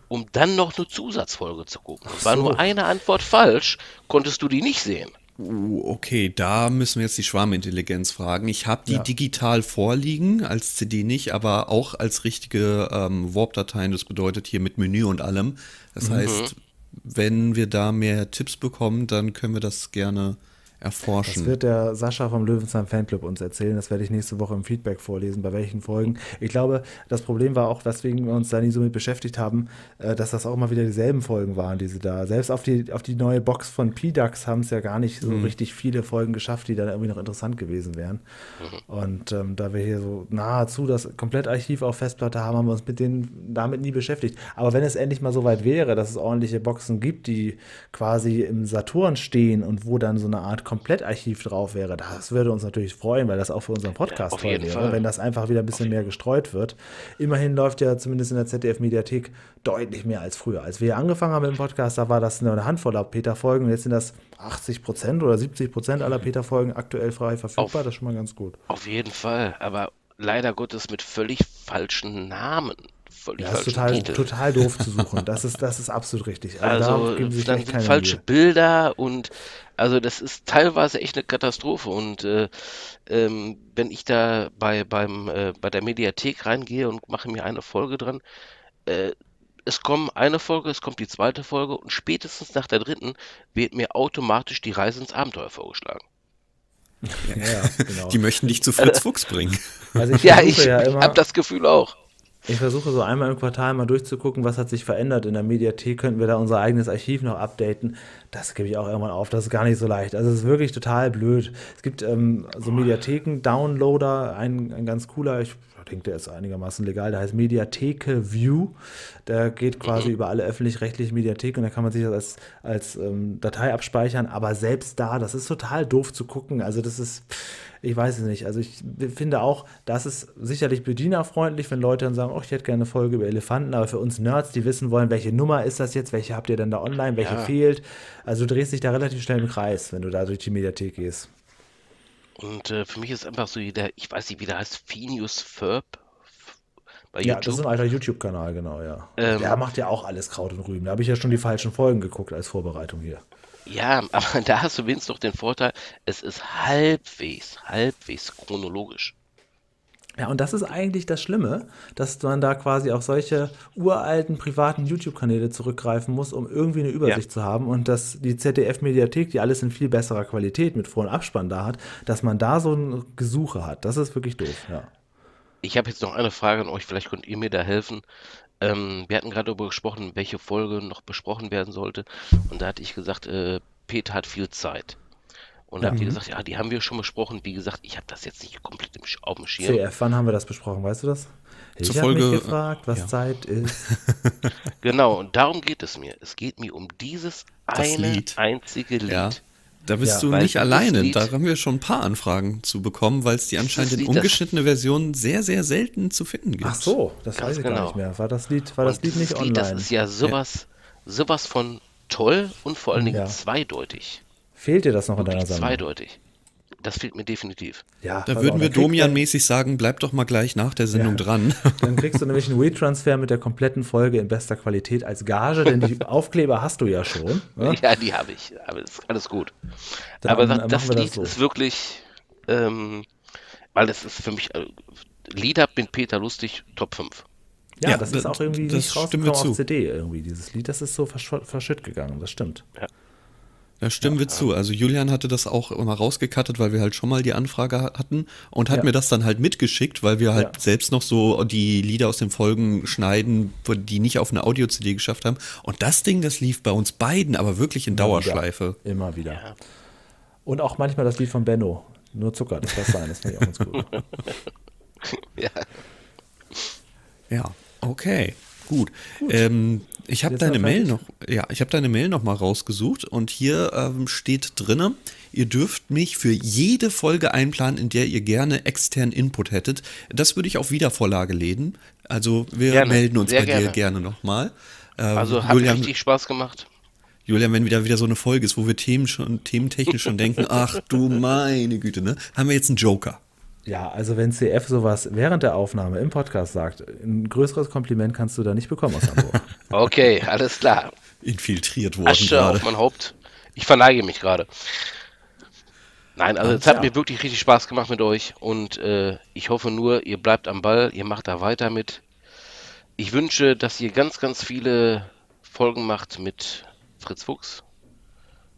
um dann noch eine Zusatzfolge zu gucken. So. War nur eine Antwort falsch, konntest du die nicht sehen. Uh, okay, da müssen wir jetzt die Schwarmintelligenz fragen. Ich habe die ja. digital vorliegen, als CD nicht, aber auch als richtige ähm, Warp-Dateien. Das bedeutet hier mit Menü und allem. Das mhm. heißt, wenn wir da mehr Tipps bekommen, dann können wir das gerne erforschen. Das wird der Sascha vom Löwenzahn Fanclub uns erzählen. Das werde ich nächste Woche im Feedback vorlesen, bei welchen Folgen. Ich glaube, das Problem war auch, weswegen wir uns da nie so mit beschäftigt haben, äh, dass das auch immer wieder dieselben Folgen waren, die sie da. Selbst auf die, auf die neue Box von P-Dax haben es ja gar nicht so mhm. richtig viele Folgen geschafft, die dann irgendwie noch interessant gewesen wären. Mhm. Und ähm, da wir hier so nahezu das Komplettarchiv auf Festplatte haben, haben wir uns mit denen damit nie beschäftigt. Aber wenn es endlich mal so weit wäre, dass es ordentliche Boxen gibt, die quasi im Saturn stehen und wo dann so eine Art Komplettarchiv drauf wäre, das würde uns natürlich freuen, weil das auch für unseren Podcast toll wäre, Fall. wenn das einfach wieder ein bisschen mehr gestreut wird. Immerhin läuft ja zumindest in der ZDF-Mediathek deutlich mehr als früher. Als wir angefangen haben mit dem Podcast, da war das nur eine Handvoll Peter-Folgen. Jetzt sind das 80 Prozent oder 70 Prozent aller Peter-Folgen aktuell frei verfügbar. Auf, das ist schon mal ganz gut. Auf jeden Fall, aber leider Gottes mit völlig falschen Namen völlig ja, ist total, total doof zu suchen. Das ist, das ist absolut richtig. Also, also da dann sind falsche Mühe. Bilder und also das ist teilweise echt eine Katastrophe. Und äh, ähm, wenn ich da bei, beim, äh, bei der Mediathek reingehe und mache mir eine Folge dran, äh, es kommt eine Folge, es kommt die zweite Folge und spätestens nach der dritten wird mir automatisch die Reise ins Abenteuer vorgeschlagen. Ja, genau. Die möchten dich zu Fritz Fuchs bringen. Also ich ja, ich ja habe das Gefühl auch. Ich versuche so einmal im Quartal mal durchzugucken, was hat sich verändert. In der Mediathek könnten wir da unser eigenes Archiv noch updaten. Das gebe ich auch irgendwann auf. Das ist gar nicht so leicht. Also es ist wirklich total blöd. Es gibt ähm, so Mediatheken-Downloader, ein, ein ganz cooler, ich denke, der ist einigermaßen legal, der heißt Mediatheke View. Der geht quasi über alle öffentlich-rechtlichen Mediatheken und da kann man sich das als, als ähm, Datei abspeichern. Aber selbst da, das ist total doof zu gucken. Also das ist, ich weiß es nicht. Also ich finde auch, das ist sicherlich bedienerfreundlich, wenn Leute dann sagen, oh, ich hätte gerne eine Folge über Elefanten, aber für uns Nerds, die wissen wollen, welche Nummer ist das jetzt, welche habt ihr denn da online, welche ja. fehlt. Also du drehst dich da relativ schnell im Kreis, wenn du da durch die Mediathek gehst. Und äh, für mich ist einfach so der, ich weiß nicht, wie der heißt, Phineas Ferb bei ja, das ist ein alter YouTube-Kanal, genau, ja. Ähm, der macht ja auch alles Kraut und Rüben. Da habe ich ja schon die falschen Folgen geguckt als Vorbereitung hier. Ja, aber da hast du wenigstens noch den Vorteil, es ist halbwegs, halbwegs chronologisch. Ja, und das ist eigentlich das Schlimme, dass man da quasi auf solche uralten privaten YouTube-Kanäle zurückgreifen muss, um irgendwie eine Übersicht ja. zu haben und dass die ZDF-Mediathek, die alles in viel besserer Qualität mit Vor- und Abspann da hat, dass man da so ein Gesuche hat. Das ist wirklich doof, ja. Ich habe jetzt noch eine Frage an euch, vielleicht könnt ihr mir da helfen. Ähm, wir hatten gerade darüber gesprochen, welche Folge noch besprochen werden sollte. Und da hatte ich gesagt, äh, Peter hat viel Zeit. Und da habt ihr gesagt, ja, die haben wir schon besprochen. Wie gesagt, ich habe das jetzt nicht komplett im, auf dem Schirm. CF, wann haben wir das besprochen, weißt du das? Ich habe mich gefragt, was ja. Zeit ist. genau, und darum geht es mir. Es geht mir um dieses das eine Lied. einzige Lied. Ja. Da bist ja, du nicht alleine. Lied, da haben wir schon ein paar Anfragen zu bekommen, weil es die anscheinend in ungeschnittene Version sehr, sehr selten zu finden gibt. Ach so, das weiß ich genau. gar nicht mehr. War das Lied, war das Lied nicht online? das ist ja sowas, sowas von toll und vor allen Dingen zweideutig. Fehlt dir das noch in deiner Sammlung? Zweideutig. Das fehlt mir definitiv. Ja, da würden wir Domian-mäßig sagen, bleib doch mal gleich nach der Sendung ja. dran. Dann kriegst du nämlich einen WeTransfer mit der kompletten Folge in bester Qualität als Gage, denn die Aufkleber hast du ja schon. Ne? Ja, die habe ich. Aber ist alles gut. Dann aber das, das Lied das so. ist wirklich, ähm, weil das ist für mich, äh, Lieder mit Peter Lustig Top 5. Ja, ja das, das, ist auch irgendwie das nicht rausgekommen auf CD irgendwie, dieses Lied. Das ist so versch verschütt gegangen, das stimmt. Ja. Da stimmen ja, wir zu. Also Julian hatte das auch immer rausgekattet, weil wir halt schon mal die Anfrage hatten und hat ja. mir das dann halt mitgeschickt, weil wir halt ja. selbst noch so die Lieder aus den Folgen schneiden, die nicht auf eine Audio-CD geschafft haben. Und das Ding, das lief bei uns beiden, aber wirklich in Dauerschleife. Immer wieder. Und auch manchmal das Lied von Benno. Nur Zucker, das darf sein, das finde ich auch ganz gut. ja. Ja, okay. Gut. Gut. Ähm, ich habe deine Mail noch, ja, ich habe deine Mail noch mal rausgesucht und hier ähm, steht drinne, ihr dürft mich für jede Folge einplanen, in der ihr gerne externen Input hättet. Das würde ich auf Wiedervorlage legen. Also wir gerne, melden uns bei gerne. dir gerne nochmal. Ähm, also hat Julian, richtig Spaß gemacht. Julian, wenn wieder wieder so eine Folge ist, wo wir Themen schon, thementechnisch schon denken, ach du meine Güte, ne? Haben wir jetzt einen Joker. Ja, also wenn CF sowas während der Aufnahme im Podcast sagt, ein größeres Kompliment kannst du da nicht bekommen aus Hamburg. okay, alles klar. Infiltriert worden Asche gerade. auf mein Haupt. Ich verneige mich gerade. Nein, also es hat ja. mir wirklich richtig Spaß gemacht mit euch und äh, ich hoffe nur, ihr bleibt am Ball, ihr macht da weiter mit. Ich wünsche, dass ihr ganz, ganz viele Folgen macht mit Fritz Fuchs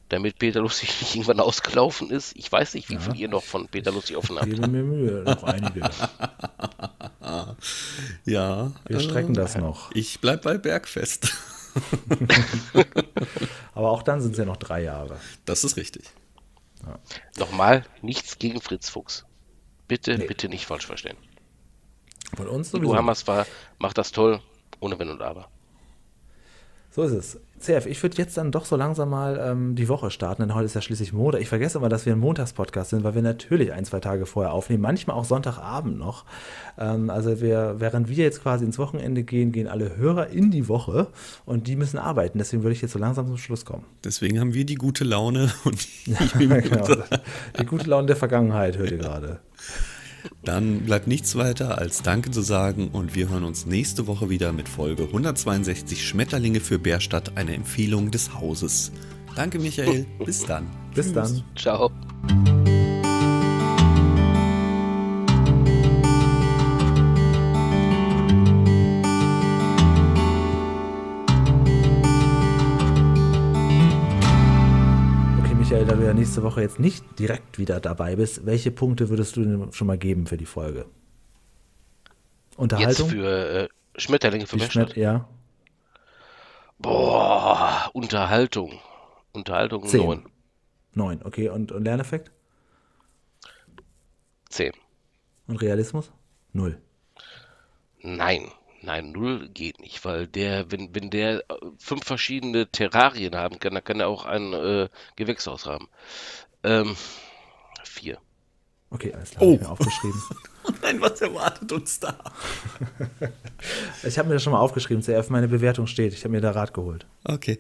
damit Peter Lustig nicht irgendwann ausgelaufen ist. Ich weiß nicht, wie ja. viel ihr noch von Peter Lustig offen habt. Gebe mir Mühe, noch einige. ja. Wir strecken äh, das noch. Ich bleib bei Bergfest. Aber auch dann sind es ja noch drei Jahre. Das ist richtig. Ja. Nochmal, nichts gegen Fritz Fuchs. Bitte, nee. bitte nicht falsch verstehen. Von uns sowieso. Du Hammers war, macht das toll, ohne Wenn und Aber. So ist es. CF, ich würde jetzt dann doch so langsam mal ähm, die Woche starten, denn heute ist ja schließlich Montag. Ich vergesse immer, dass wir ein Montagspodcast sind, weil wir natürlich ein, zwei Tage vorher aufnehmen, manchmal auch Sonntagabend noch. Ähm, also wir, während wir jetzt quasi ins Wochenende gehen, gehen alle Hörer in die Woche und die müssen arbeiten. Deswegen würde ich jetzt so langsam zum Schluss kommen. Deswegen haben wir die gute Laune und die, genau. die gute Laune der Vergangenheit hört ihr gerade. Dann bleibt nichts weiter als Danke zu sagen und wir hören uns nächste Woche wieder mit Folge 162 Schmetterlinge für Bärstadt, eine Empfehlung des Hauses. Danke, Michael. Bis dann. Bis dann. Ciao. Da du ja nächste Woche jetzt nicht direkt wieder dabei bist, welche Punkte würdest du denn schon mal geben für die Folge? Unterhaltung? Jetzt für äh, Schmetterlinge für Schmet Ja. Boah, Unterhaltung. Unterhaltung 10. 9. 9, okay. Und, und Lerneffekt? 10. Und Realismus? 0. Nein. Nein, null geht nicht, weil der, wenn, wenn der äh, fünf verschiedene Terrarien haben kann, dann kann er auch ein äh, Gewächshaus haben. Ähm, vier. Okay, alles klar, oh. ich mir aufgeschrieben. Nein, was erwartet uns da? ich habe mir das schon mal aufgeschrieben, CF, meine Bewertung steht. Ich habe mir da Rat geholt. Okay.